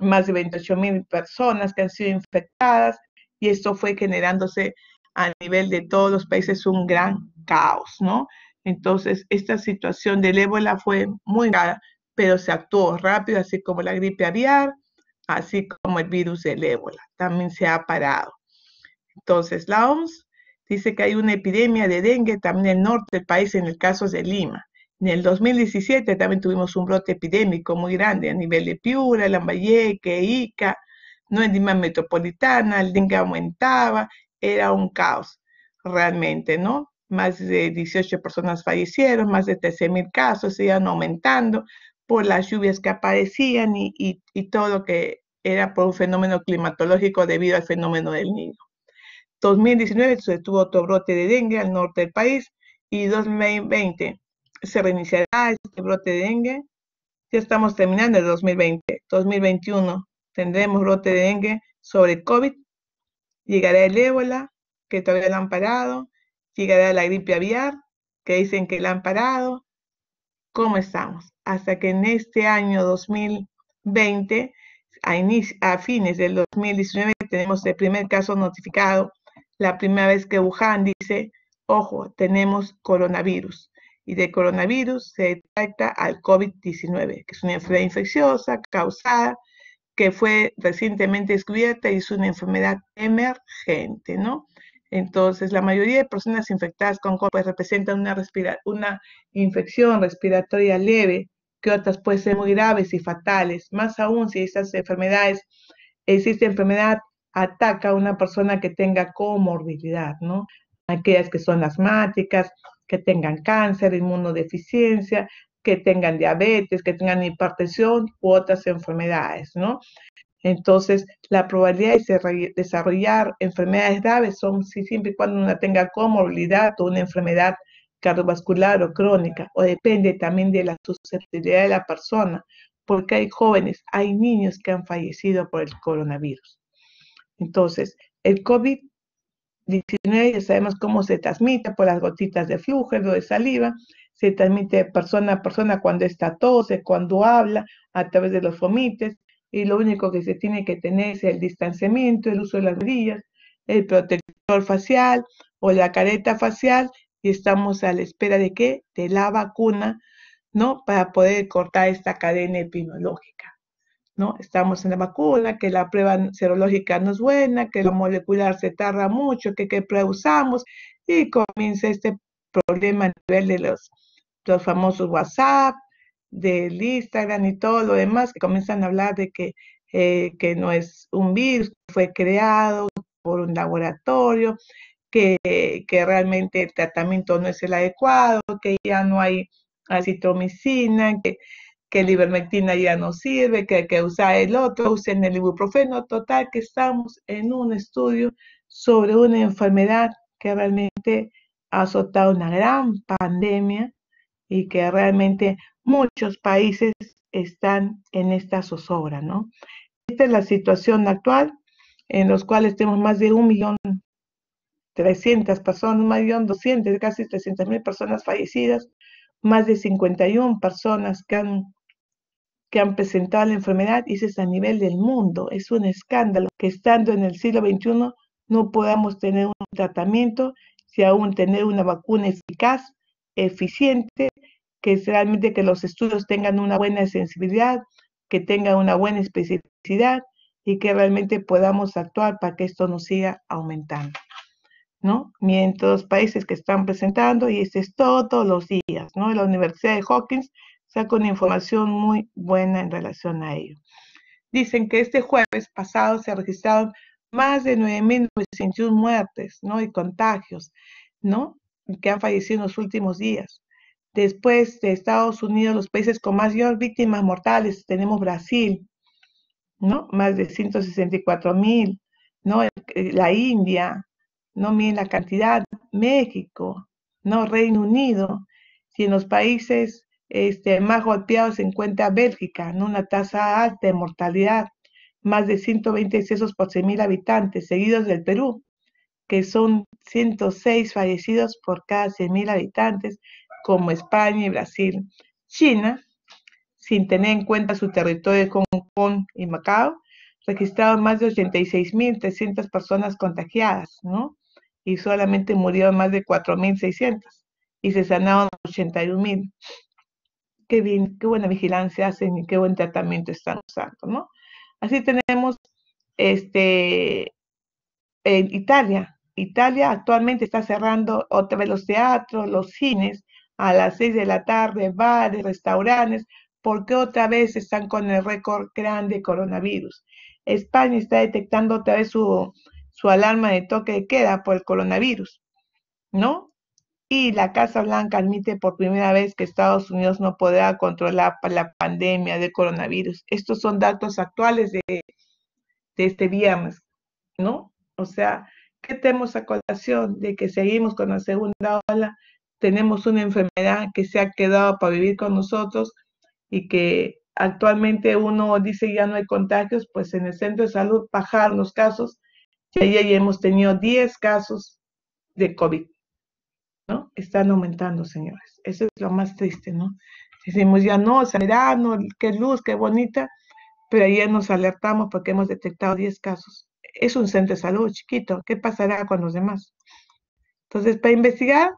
más de 28.000 personas que han sido infectadas y esto fue generándose a nivel de todos los países un gran caos, ¿no? Entonces, esta situación del ébola fue muy grave, pero se actuó rápido, así como la gripe aviar, así como el virus del ébola, también se ha parado. Entonces, la OMS dice que hay una epidemia de dengue también en el norte del país, en el caso de Lima. En el 2017 también tuvimos un brote epidémico muy grande a nivel de Piura, Lambayeque, Ica, no en Lima metropolitana, el dengue aumentaba, era un caos realmente, ¿no? Más de 18 personas fallecieron, más de 13 mil casos, iban aumentando por las lluvias que aparecían y, y todo lo que era por un fenómeno climatológico debido al fenómeno del niño. 2019 se tuvo otro brote de dengue al norte del país y 2020 se reiniciará este brote de dengue. Ya estamos terminando el 2020. 2021 tendremos brote de dengue sobre COVID. Llegará el ébola, que todavía lo han parado. Llegará la gripe aviar, que dicen que la han parado. ¿Cómo estamos? Hasta que en este año 2020, a, a fines del 2019, tenemos el primer caso notificado. La primera vez que Wuhan dice, ojo, tenemos coronavirus y de coronavirus se detecta al COVID-19, que es una enfermedad infecciosa causada, que fue recientemente descubierta y es una enfermedad emergente, ¿no? Entonces, la mayoría de personas infectadas con COVID representan una, una infección respiratoria leve, que otras pueden ser muy graves y fatales, más aún si esas enfermedades, existe enfermedad, ataca a una persona que tenga comorbilidad, ¿no? Aquellas que son asmáticas, que tengan cáncer, inmunodeficiencia, que tengan diabetes, que tengan hipertensión u otras enfermedades, ¿no? Entonces, la probabilidad de desarrollar enfermedades graves son si siempre y cuando una tenga comorbilidad o una enfermedad cardiovascular o crónica, o depende también de la susceptibilidad de la persona, porque hay jóvenes, hay niños que han fallecido por el coronavirus. Entonces, el COVID 19 ya sabemos cómo se transmite por las gotitas de flujo, de saliva, se transmite de persona a persona cuando está tose, cuando habla, a través de los fomites, y lo único que se tiene que tener es el distanciamiento, el uso de las brillas, el protector facial o la careta facial, y estamos a la espera de qué? De la vacuna, ¿no? Para poder cortar esta cadena epidemiológica. ¿no? Estamos en la vacuna, que la prueba serológica no es buena, que lo molecular se tarda mucho, que qué prueba usamos, y comienza este problema a nivel de los, los famosos WhatsApp, del Instagram y todo lo demás, que comienzan a hablar de que, eh, que no es un virus, fue creado por un laboratorio, que, que realmente el tratamiento no es el adecuado, que ya no hay acitromicina, que que la ivermectina ya no sirve, que hay que usar el otro, usen el ibuprofeno, total que estamos en un estudio sobre una enfermedad que realmente ha azotado una gran pandemia y que realmente muchos países están en esta zozobra, ¿no? Esta es la situación actual en los cuales tenemos más de un millón trescientas personas, un millón doscientos, casi trescientas mil personas fallecidas, más de 51 personas que han que han presentado la enfermedad y es a nivel del mundo. Es un escándalo que estando en el siglo XXI no podamos tener un tratamiento, si aún tener una vacuna eficaz, eficiente, que realmente que los estudios tengan una buena sensibilidad, que tengan una buena especificidad y que realmente podamos actuar para que esto no siga aumentando. ¿no? Mientras países que están presentando, y esto es todos los días, ¿no? La Universidad de Hawkins saca una información muy buena en relación a ello. Dicen que este jueves pasado se registraron más de 9.901 muertes, ¿no? Y contagios, ¿no? Que han fallecido en los últimos días. Después de Estados Unidos, los países con más víctimas mortales, tenemos Brasil, ¿no? Más de 164.000, ¿no? La India, no miren la cantidad, México, ¿no? Reino Unido. Si en los países este, más golpeado se encuentra Bélgica, en una tasa alta de mortalidad, más de 120 decesos por 100.000 habitantes, seguidos del Perú, que son 106 fallecidos por cada 100.000 habitantes, como España y Brasil. China, sin tener en cuenta su territorio de Hong Kong y Macao, registraron más de 86.300 personas contagiadas, ¿no? Y solamente murieron más de 4.600 y se sanaron 81.000. Qué bien, qué buena vigilancia hacen y qué buen tratamiento están usando, ¿no? Así tenemos este, Italia. Italia actualmente está cerrando otra vez los teatros, los cines a las 6 de la tarde, bares, restaurantes, porque otra vez están con el récord grande de coronavirus. España está detectando otra vez su, su alarma de toque de queda por el coronavirus, ¿no? Y la Casa Blanca admite por primera vez que Estados Unidos no podrá controlar la pandemia de coronavirus. Estos son datos actuales de, de este viernes, ¿no? O sea, ¿qué tenemos a colación de que seguimos con la segunda ola? Tenemos una enfermedad que se ha quedado para vivir con nosotros y que actualmente uno dice ya no hay contagios, pues en el centro de salud bajar los casos y ahí hemos tenido 10 casos de COVID, ¿no? Están aumentando, señores. Eso es lo más triste, ¿no? Decimos ya no, sanidad, no, qué luz, qué bonita, pero ayer nos alertamos porque hemos detectado 10 casos. Es un centro de salud chiquito, ¿qué pasará con los demás? Entonces, para investigar,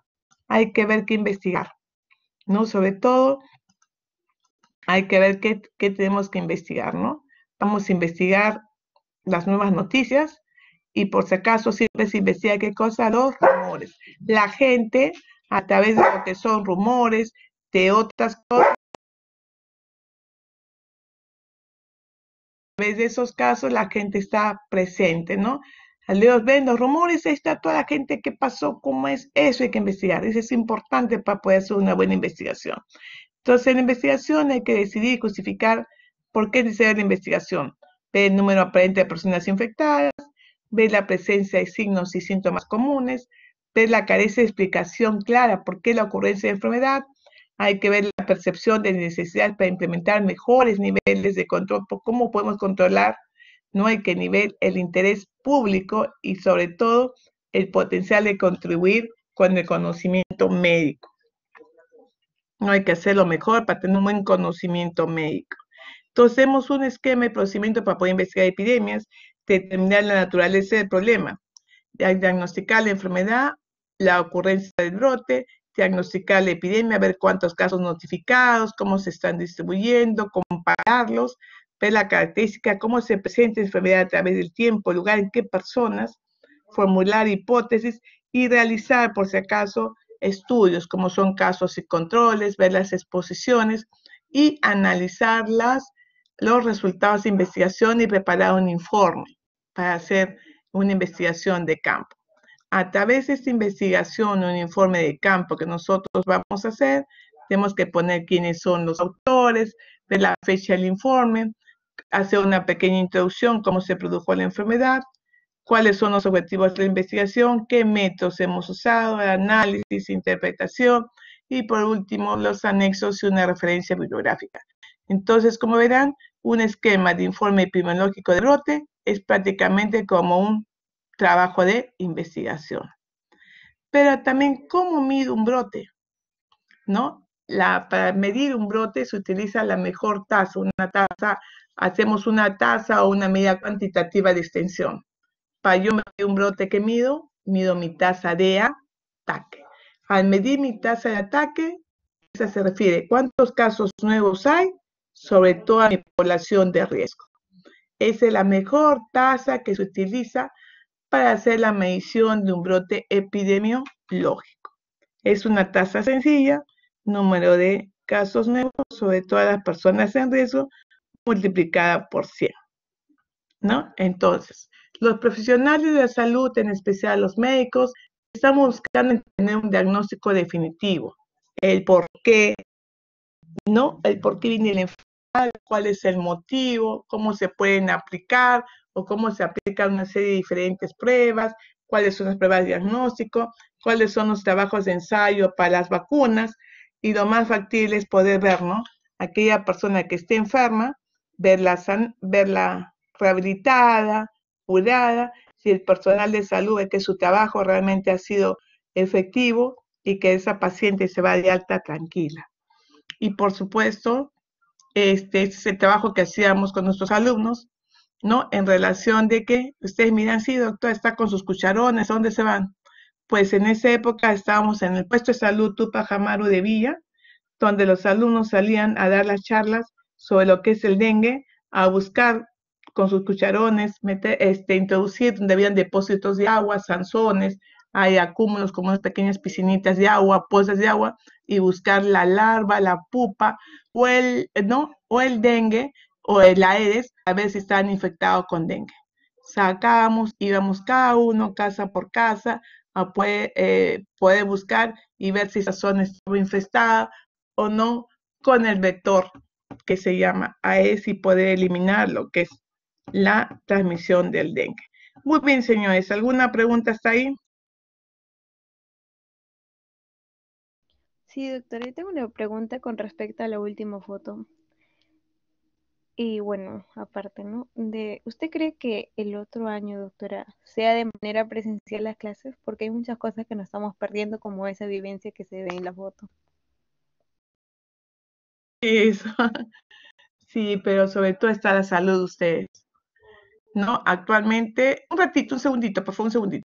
hay que ver qué investigar, ¿no? Sobre todo, hay que ver qué, tenemos que investigar, ¿no? Vamos a investigar las nuevas noticias y por si acaso siempre se investiga qué cosa, los rumores. La gente, a través de lo que son rumores, de otras cosas, a través de esos casos la gente está presente, ¿no? Dios ven los rumores, ahí está toda la gente que pasó, cómo es, eso hay que investigar, eso es importante para poder hacer una buena investigación. Entonces, en la investigación hay que decidir y justificar por qué necesaria la investigación. Ver el número aparente de personas infectadas, ver la presencia de signos y síntomas comunes, ver la carencia de explicación clara por qué la ocurrencia de enfermedad, hay que ver la percepción de necesidad para implementar mejores niveles de control, cómo podemos controlar no hay que nivel el interés público y sobre todo el potencial de contribuir con el conocimiento médico. No hay que hacerlo mejor para tener un buen conocimiento médico. Entonces, hacemos un esquema de procedimiento para poder investigar epidemias, determinar la naturaleza del problema, diagnosticar la enfermedad, la ocurrencia del brote, diagnosticar la epidemia, ver cuántos casos notificados, cómo se están distribuyendo, compararlos, ver la característica, cómo se presenta la enfermedad a través del tiempo, lugar en qué personas, formular hipótesis y realizar, por si acaso, estudios, como son casos y controles, ver las exposiciones y analizar los resultados de investigación y preparar un informe para hacer una investigación de campo. A través de esta investigación, un informe de campo que nosotros vamos a hacer, tenemos que poner quiénes son los autores, ver la fecha del informe, hacer una pequeña introducción, cómo se produjo la enfermedad, cuáles son los objetivos de la investigación, qué métodos hemos usado, análisis, interpretación y por último los anexos y una referencia bibliográfica. Entonces, como verán, un esquema de informe epidemiológico de brote es prácticamente como un trabajo de investigación. Pero también, ¿cómo mido un brote? ¿No? La, para medir un brote se utiliza la mejor tasa, una tasa hacemos una tasa o una medida cuantitativa de extensión. Para yo medir un brote que mido, mido mi tasa de ataque. Al medir mi tasa de ataque, esa se refiere cuántos casos nuevos hay sobre toda mi población de riesgo. Esa es la mejor tasa que se utiliza para hacer la medición de un brote epidemiológico. Es una tasa sencilla, número de casos nuevos sobre todas las personas en riesgo multiplicada por 100. ¿No? Entonces, los profesionales de la salud, en especial los médicos, estamos buscando tener un diagnóstico definitivo. El por qué, ¿no? El por qué viene la enfermedad, cuál es el motivo, cómo se pueden aplicar o cómo se aplican una serie de diferentes pruebas, cuáles son las pruebas de diagnóstico, cuáles son los trabajos de ensayo para las vacunas y lo más factible es poder ver, ¿no? Aquella persona que esté enferma, verla, verla rehabilitada, curada, si el personal de salud ve que su trabajo realmente ha sido efectivo y que esa paciente se va de alta tranquila. Y por supuesto, este, este es el trabajo que hacíamos con nuestros alumnos, ¿no? En relación de que ustedes miran, sí, doctor, está con sus cucharones, dónde se van? Pues en esa época estábamos en el puesto de salud Tupac Amaru de Villa, donde los alumnos salían a dar las charlas sobre lo que es el dengue, a buscar con sus cucharones, meter, este, introducir donde habían depósitos de agua, sanzones, hay acúmulos como unas pequeñas piscinitas de agua, pozas de agua, y buscar la larva, la pupa, o el, ¿no? o el dengue, o el Aedes, a ver si están infectados con dengue. Sacábamos, íbamos cada uno, casa por casa, a poder, eh, poder buscar y ver si esa zona estaba infestada o no con el vector que se llama Aedes y poder eliminar lo que es la transmisión del dengue. Muy bien, señores. ¿Alguna pregunta hasta ahí? Sí, doctora, yo tengo una pregunta con respecto a la última foto. Y bueno, aparte, ¿no? De, ¿usted cree que el otro año, doctora, sea de manera presencial las clases? Porque hay muchas cosas que nos estamos perdiendo, como esa vivencia que se ve en la foto. Sí, pero sobre todo está la salud de ustedes. ¿no? Actualmente, un ratito, un segundito, por favor, un segundito.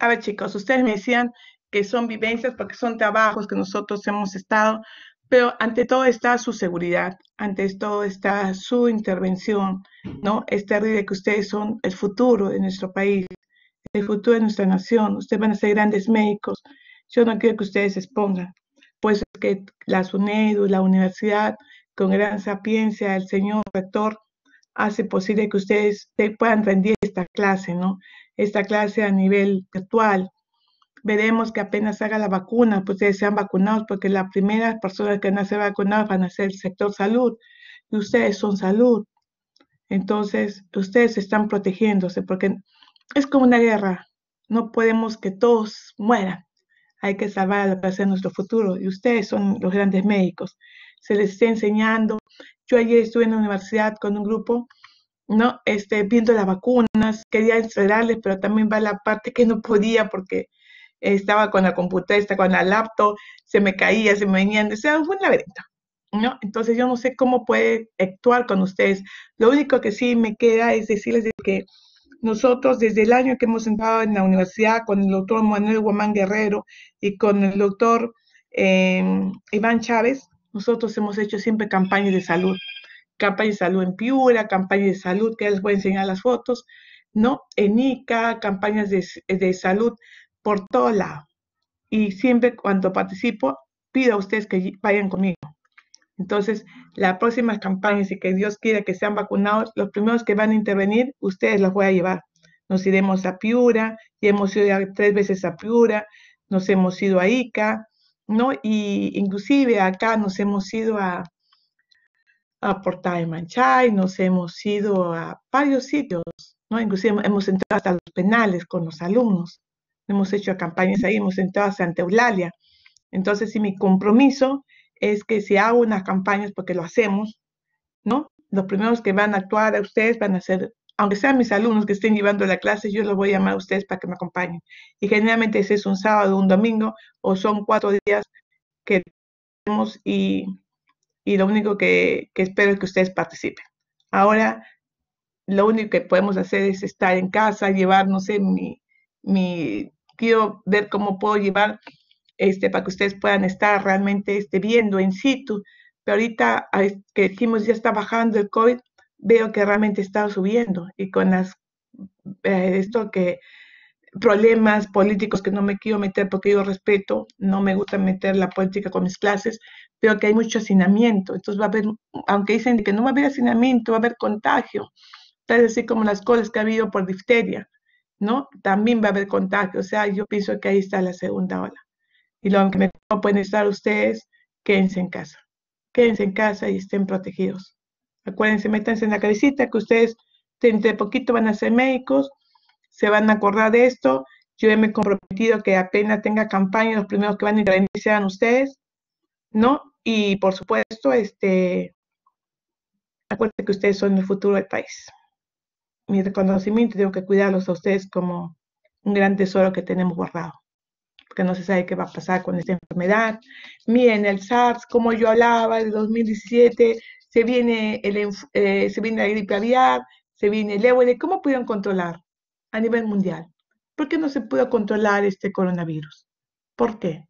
A ver, chicos, ustedes me decían que son vivencias porque son trabajos que nosotros hemos estado, pero ante todo está su seguridad, ante todo está su intervención, ¿no? Es terrible que ustedes son el futuro de nuestro país, el futuro de nuestra nación, ustedes van a ser grandes médicos, yo no quiero que ustedes expongan, pues que la SUNEDU, la universidad, con gran sapiencia, el señor rector, hace posible que ustedes puedan rendir esta clase, ¿no? Esta clase a nivel virtual. Veremos que apenas haga la vacuna, pues ustedes sean vacunados, porque las primeras personas que van a ser vacunadas van a ser el sector salud, y ustedes son salud. Entonces, ustedes están protegiéndose, porque es como una guerra. No podemos que todos mueran. Hay que salvar a lo que nuestro futuro. Y ustedes son los grandes médicos. Se les está enseñando. Yo ayer estuve en la universidad con un grupo ¿no? Este, viendo las vacunas, quería encerrarles, pero también va la parte que no podía porque estaba con la computadora, con la laptop, se me caía, se me venían, o sea, fue un laberinto, ¿no? Entonces yo no sé cómo puede actuar con ustedes. Lo único que sí me queda es decirles que nosotros desde el año que hemos entrado en la universidad con el doctor Manuel Guamán Guerrero y con el doctor eh, Iván Chávez, nosotros hemos hecho siempre campañas de salud campaña de salud en Piura, campaña de salud, que les voy a enseñar las fotos, ¿no? En ICA, campañas de, salud por todo lado. Y siempre cuando participo, pido a ustedes que vayan conmigo. Entonces, la próxima campaña, si que Dios quiere que sean vacunados, los primeros que van a intervenir, ustedes los voy a llevar. Nos iremos a Piura, y hemos ido tres veces a Piura, nos hemos ido a Ica, ¿no? Y inclusive acá nos hemos ido a, a Portal Manchay, nos hemos ido a varios sitios, ¿no? Inclusive hemos entrado hasta los penales con los alumnos, hemos hecho campañas ahí, hemos entrado a Santa Eulalia. Entonces, sí, mi compromiso es que si hago unas campañas, porque lo hacemos, ¿no? Los primeros que van a actuar a ustedes van a ser, aunque sean mis alumnos que estén llevando la clase, yo los voy a llamar a ustedes para que me acompañen. Y generalmente ese es un sábado, un domingo, o son cuatro días que tenemos y y lo único que, espero es que ustedes participen. Ahora, lo único que podemos hacer es estar en casa, llevar, no sé, mi, mi quiero ver cómo puedo llevar este, para que ustedes puedan estar realmente este, viendo en situ. Pero ahorita que decimos ya está bajando el COVID, veo que realmente está subiendo y con las, eh, esto que problemas políticos que no me quiero meter porque yo respeto, no me gusta meter la política con mis clases, pero que hay mucho hacinamiento. Entonces va a haber, aunque dicen que no va a haber hacinamiento, va a haber contagio. Tal así como las cosas que ha habido por difteria, ¿no? También va a haber contagio. O sea, yo pienso que ahí está la segunda ola. Y lo que me pueden estar ustedes, quédense en casa. Quédense en casa y estén protegidos. Acuérdense, métanse en la cabecita que ustedes dentro de poquito van a ser médicos, se van a acordar de esto. Yo me he comprometido que apenas tenga campaña, los primeros que van a intervenir sean ustedes, ¿no? Y por supuesto, este, acuérdense que ustedes son el futuro del país. Mi reconocimiento, tengo que cuidarlos a ustedes como un gran tesoro que tenemos guardado, porque no se sabe qué va a pasar con esta enfermedad. Miren, el SARS, como yo hablaba, del 2017, se viene, el, eh, se viene la gripe aviar, se viene el ébola. ¿Cómo pudieron controlar a nivel mundial? ¿Por qué no se pudo controlar este coronavirus? ¿Por qué?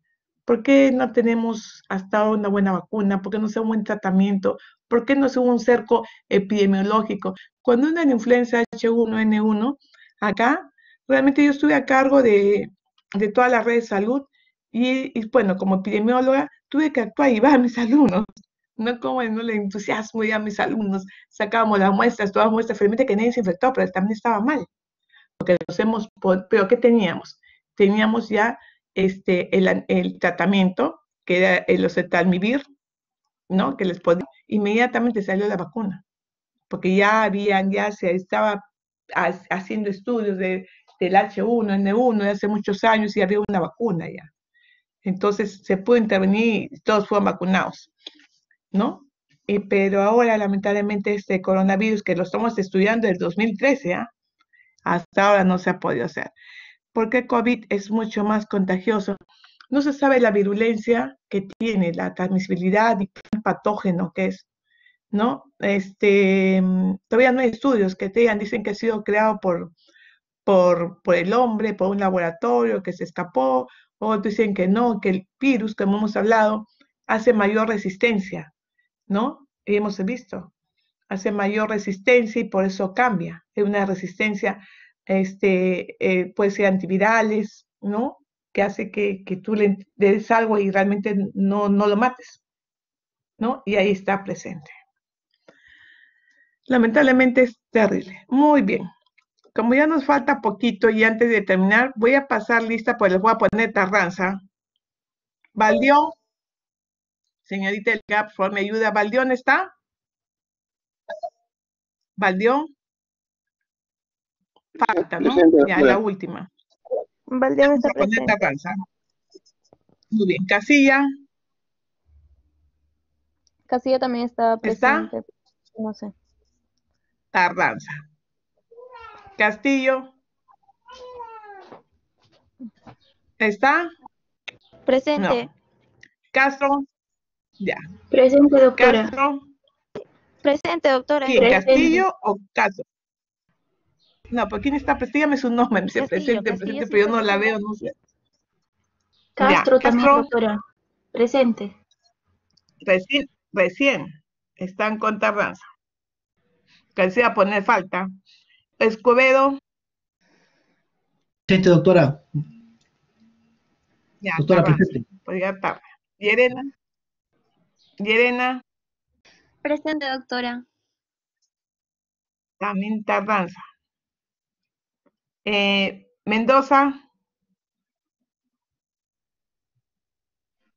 ¿Por qué no tenemos hasta ahora una buena vacuna? ¿Por qué no se un buen tratamiento? ¿Por qué no se un cerco epidemiológico? Cuando una influenza H1N1, acá realmente yo estuve a cargo de, toda la red de salud y, bueno, como epidemióloga tuve que actuar y va a mis alumnos, no como en el entusiasmo y a mis alumnos, sacábamos las muestras, todas las muestras, felizmente que nadie se infectó, pero también estaba mal, porque nos hemos, pero ¿qué teníamos? Teníamos ya este, el, el tratamiento, que era el oseltamivir, ¿no? Que les podía, inmediatamente salió la vacuna, porque ya habían, ya se estaba haciendo estudios de del H1N1 de hace muchos años y había una vacuna ya. Entonces se pudo intervenir y todos fueron vacunados, ¿no? Y, pero ahora, lamentablemente, este coronavirus que lo estamos estudiando desde 2013, ¿ah? hasta ahora no se ha podido hacer. Porque COVID es mucho más contagioso. No se sabe la virulencia que tiene, la transmisibilidad y el patógeno que es, ¿no? Este, todavía no hay estudios que te digan, dicen que ha sido creado por, por, el hombre, por un laboratorio que se escapó, o dicen que no, que el virus, como hemos hablado, hace mayor resistencia, ¿no? Y hemos visto, hace mayor resistencia y por eso cambia. Es una resistencia, este, eh, puede ser antivirales, ¿no? Que hace que, tú le des algo y realmente no, no lo mates, ¿no? Y ahí está presente. Lamentablemente es terrible. Muy bien como ya nos falta poquito y antes de terminar, voy a pasar lista, pues les voy a poner Tarranza. Valdión. Señorita El Gap, me ayuda. ¿Valdión está? ¿Valdión? Falta, ¿no? Ya, la última. Valdión está presente. Tarranza. Muy bien. Casilla. Casilla también está presente. ¿Está? No sé. Tardanza. Castillo. ¿Está? Presente. Castro. Ya. Presente, doctora. Castro. Presente, doctora. ¿Castillo o Castro? No, ¿por quién está presente? Dígame su nombre. Castillo, presente, presente, pero yo no la veo, no sé. Castro también, doctora. Presente. Recién, recién. Están con Tarranza. Que sea poner falta. Escobedo. Presente, doctora. Ya, doctora, presente. Pues ya está. Yerena. Yerena. Presente, doctora. También Tardanza. Eh, Mendoza.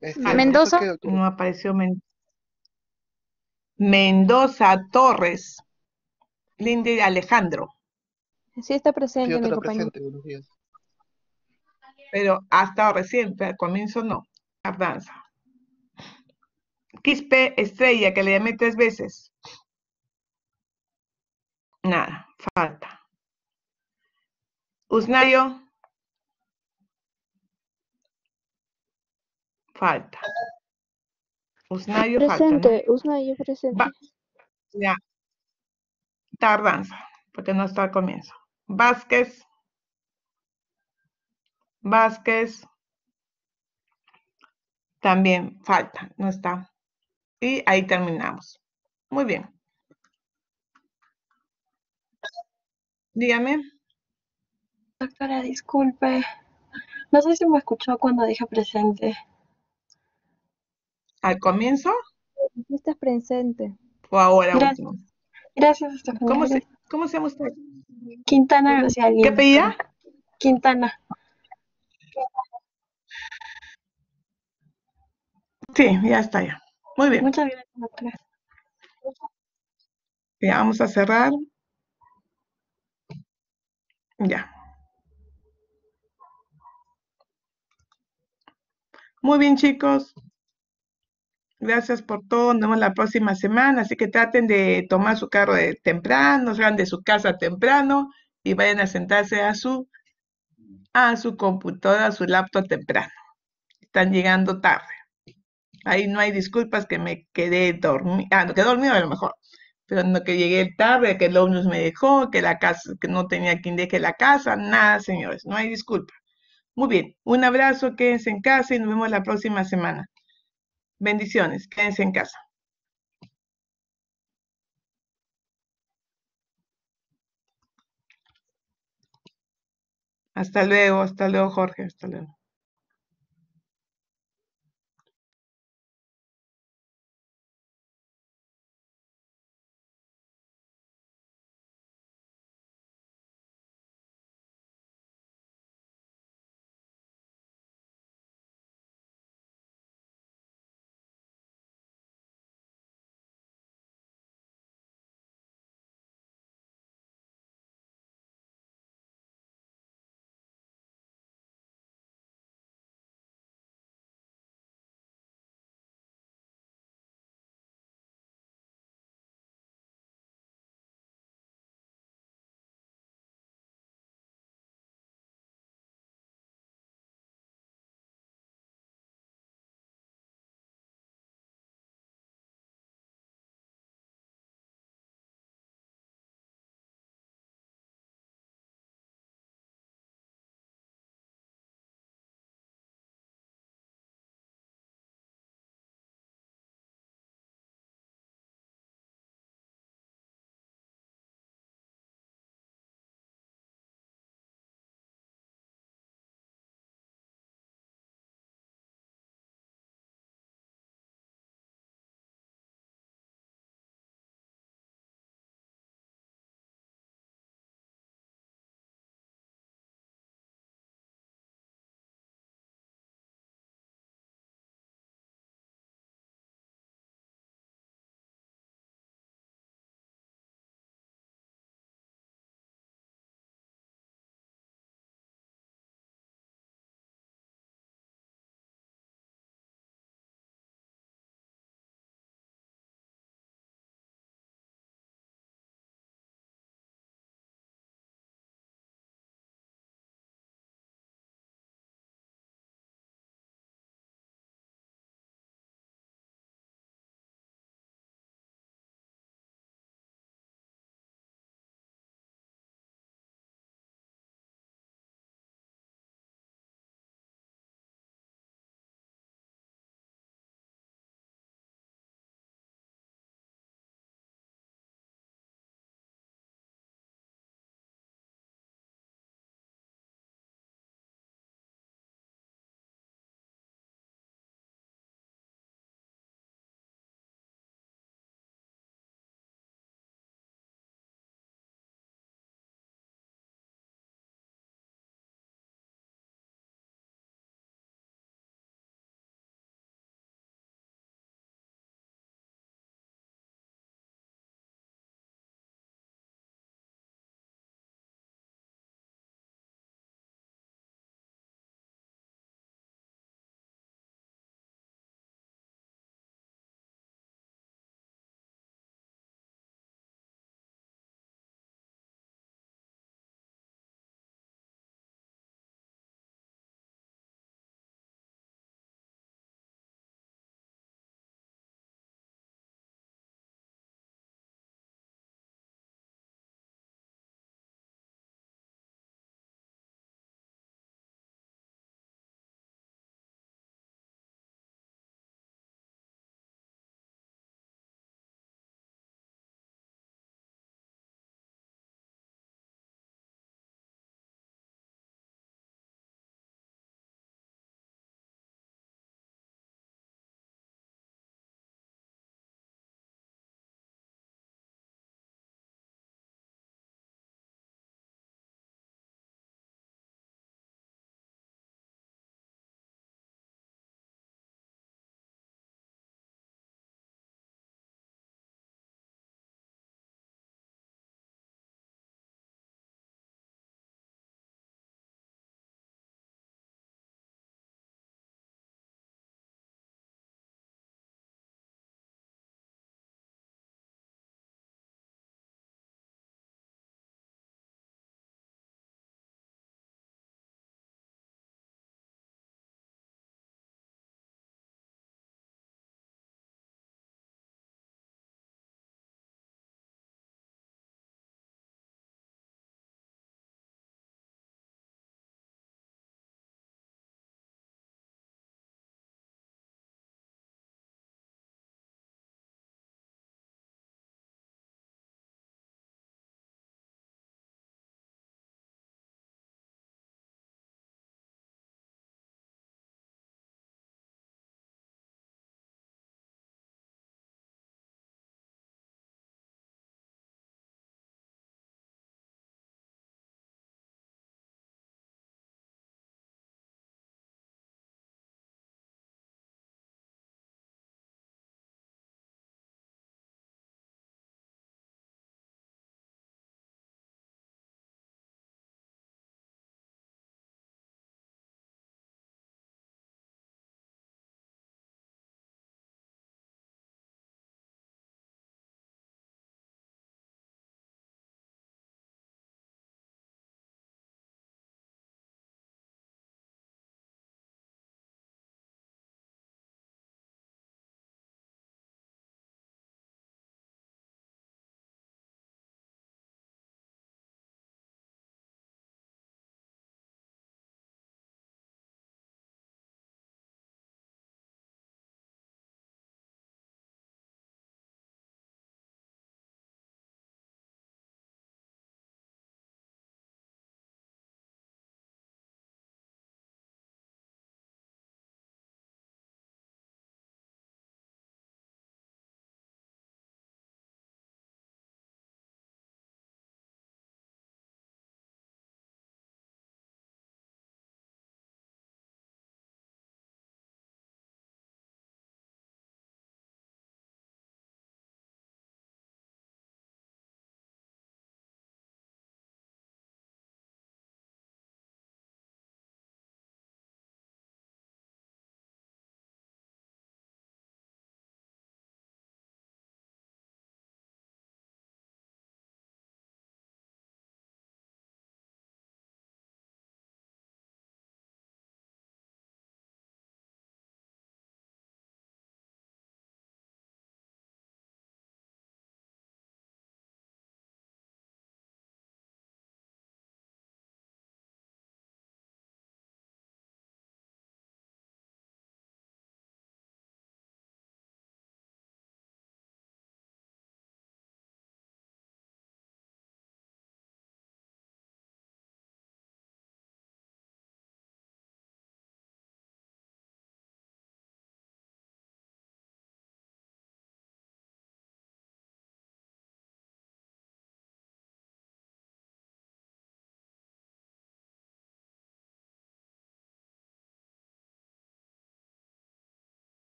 Este, Mendoza. No apareció Mendoza. Mendoza Torres. Lindy Alejandro. Sí está presente, mi compañero. Pero ha estado reciente, al comienzo no. Tardanza. Quispe Estrella, que le llamé tres veces. Nada, falta. Usnayo. Falta. Usnayo presente, falta. Usnayo presente. Ya. Tardanza, porque no está al comienzo. Vázquez. Vázquez. También falta, no está. Y ahí terminamos. Muy bien. Dígame. Doctora, disculpe. No sé si me escuchó cuando dije presente. ¿Al comienzo? Estás presente. O ahora Gracias. Gracias, ¿Cómo se, ¿Cómo se llama usted? Quintana García. ¿Qué pedía? Quintana. Sí, ya está ya. Muy bien. Muchas gracias, doctora. Ya vamos a cerrar. Ya. Muy bien, chicos. Gracias por todo. Nos vemos la próxima semana. Así que traten de tomar su carro temprano, salgan de su casa temprano y vayan a sentarse a su, a su computadora, a su laptop temprano. Están llegando tarde. Ahí no hay disculpas que me quedé dormido. Ah, no quedé dormido a lo mejor. Pero no que llegué tarde, que el ómnibus me dejó, que la casa, que no tenía quien deje la casa. Nada, señores. No hay disculpa. Muy bien. Un abrazo, quédense en casa y nos vemos la próxima semana. Bendiciones. Quédense en casa. Hasta luego, hasta luego, Jorge. Hasta luego.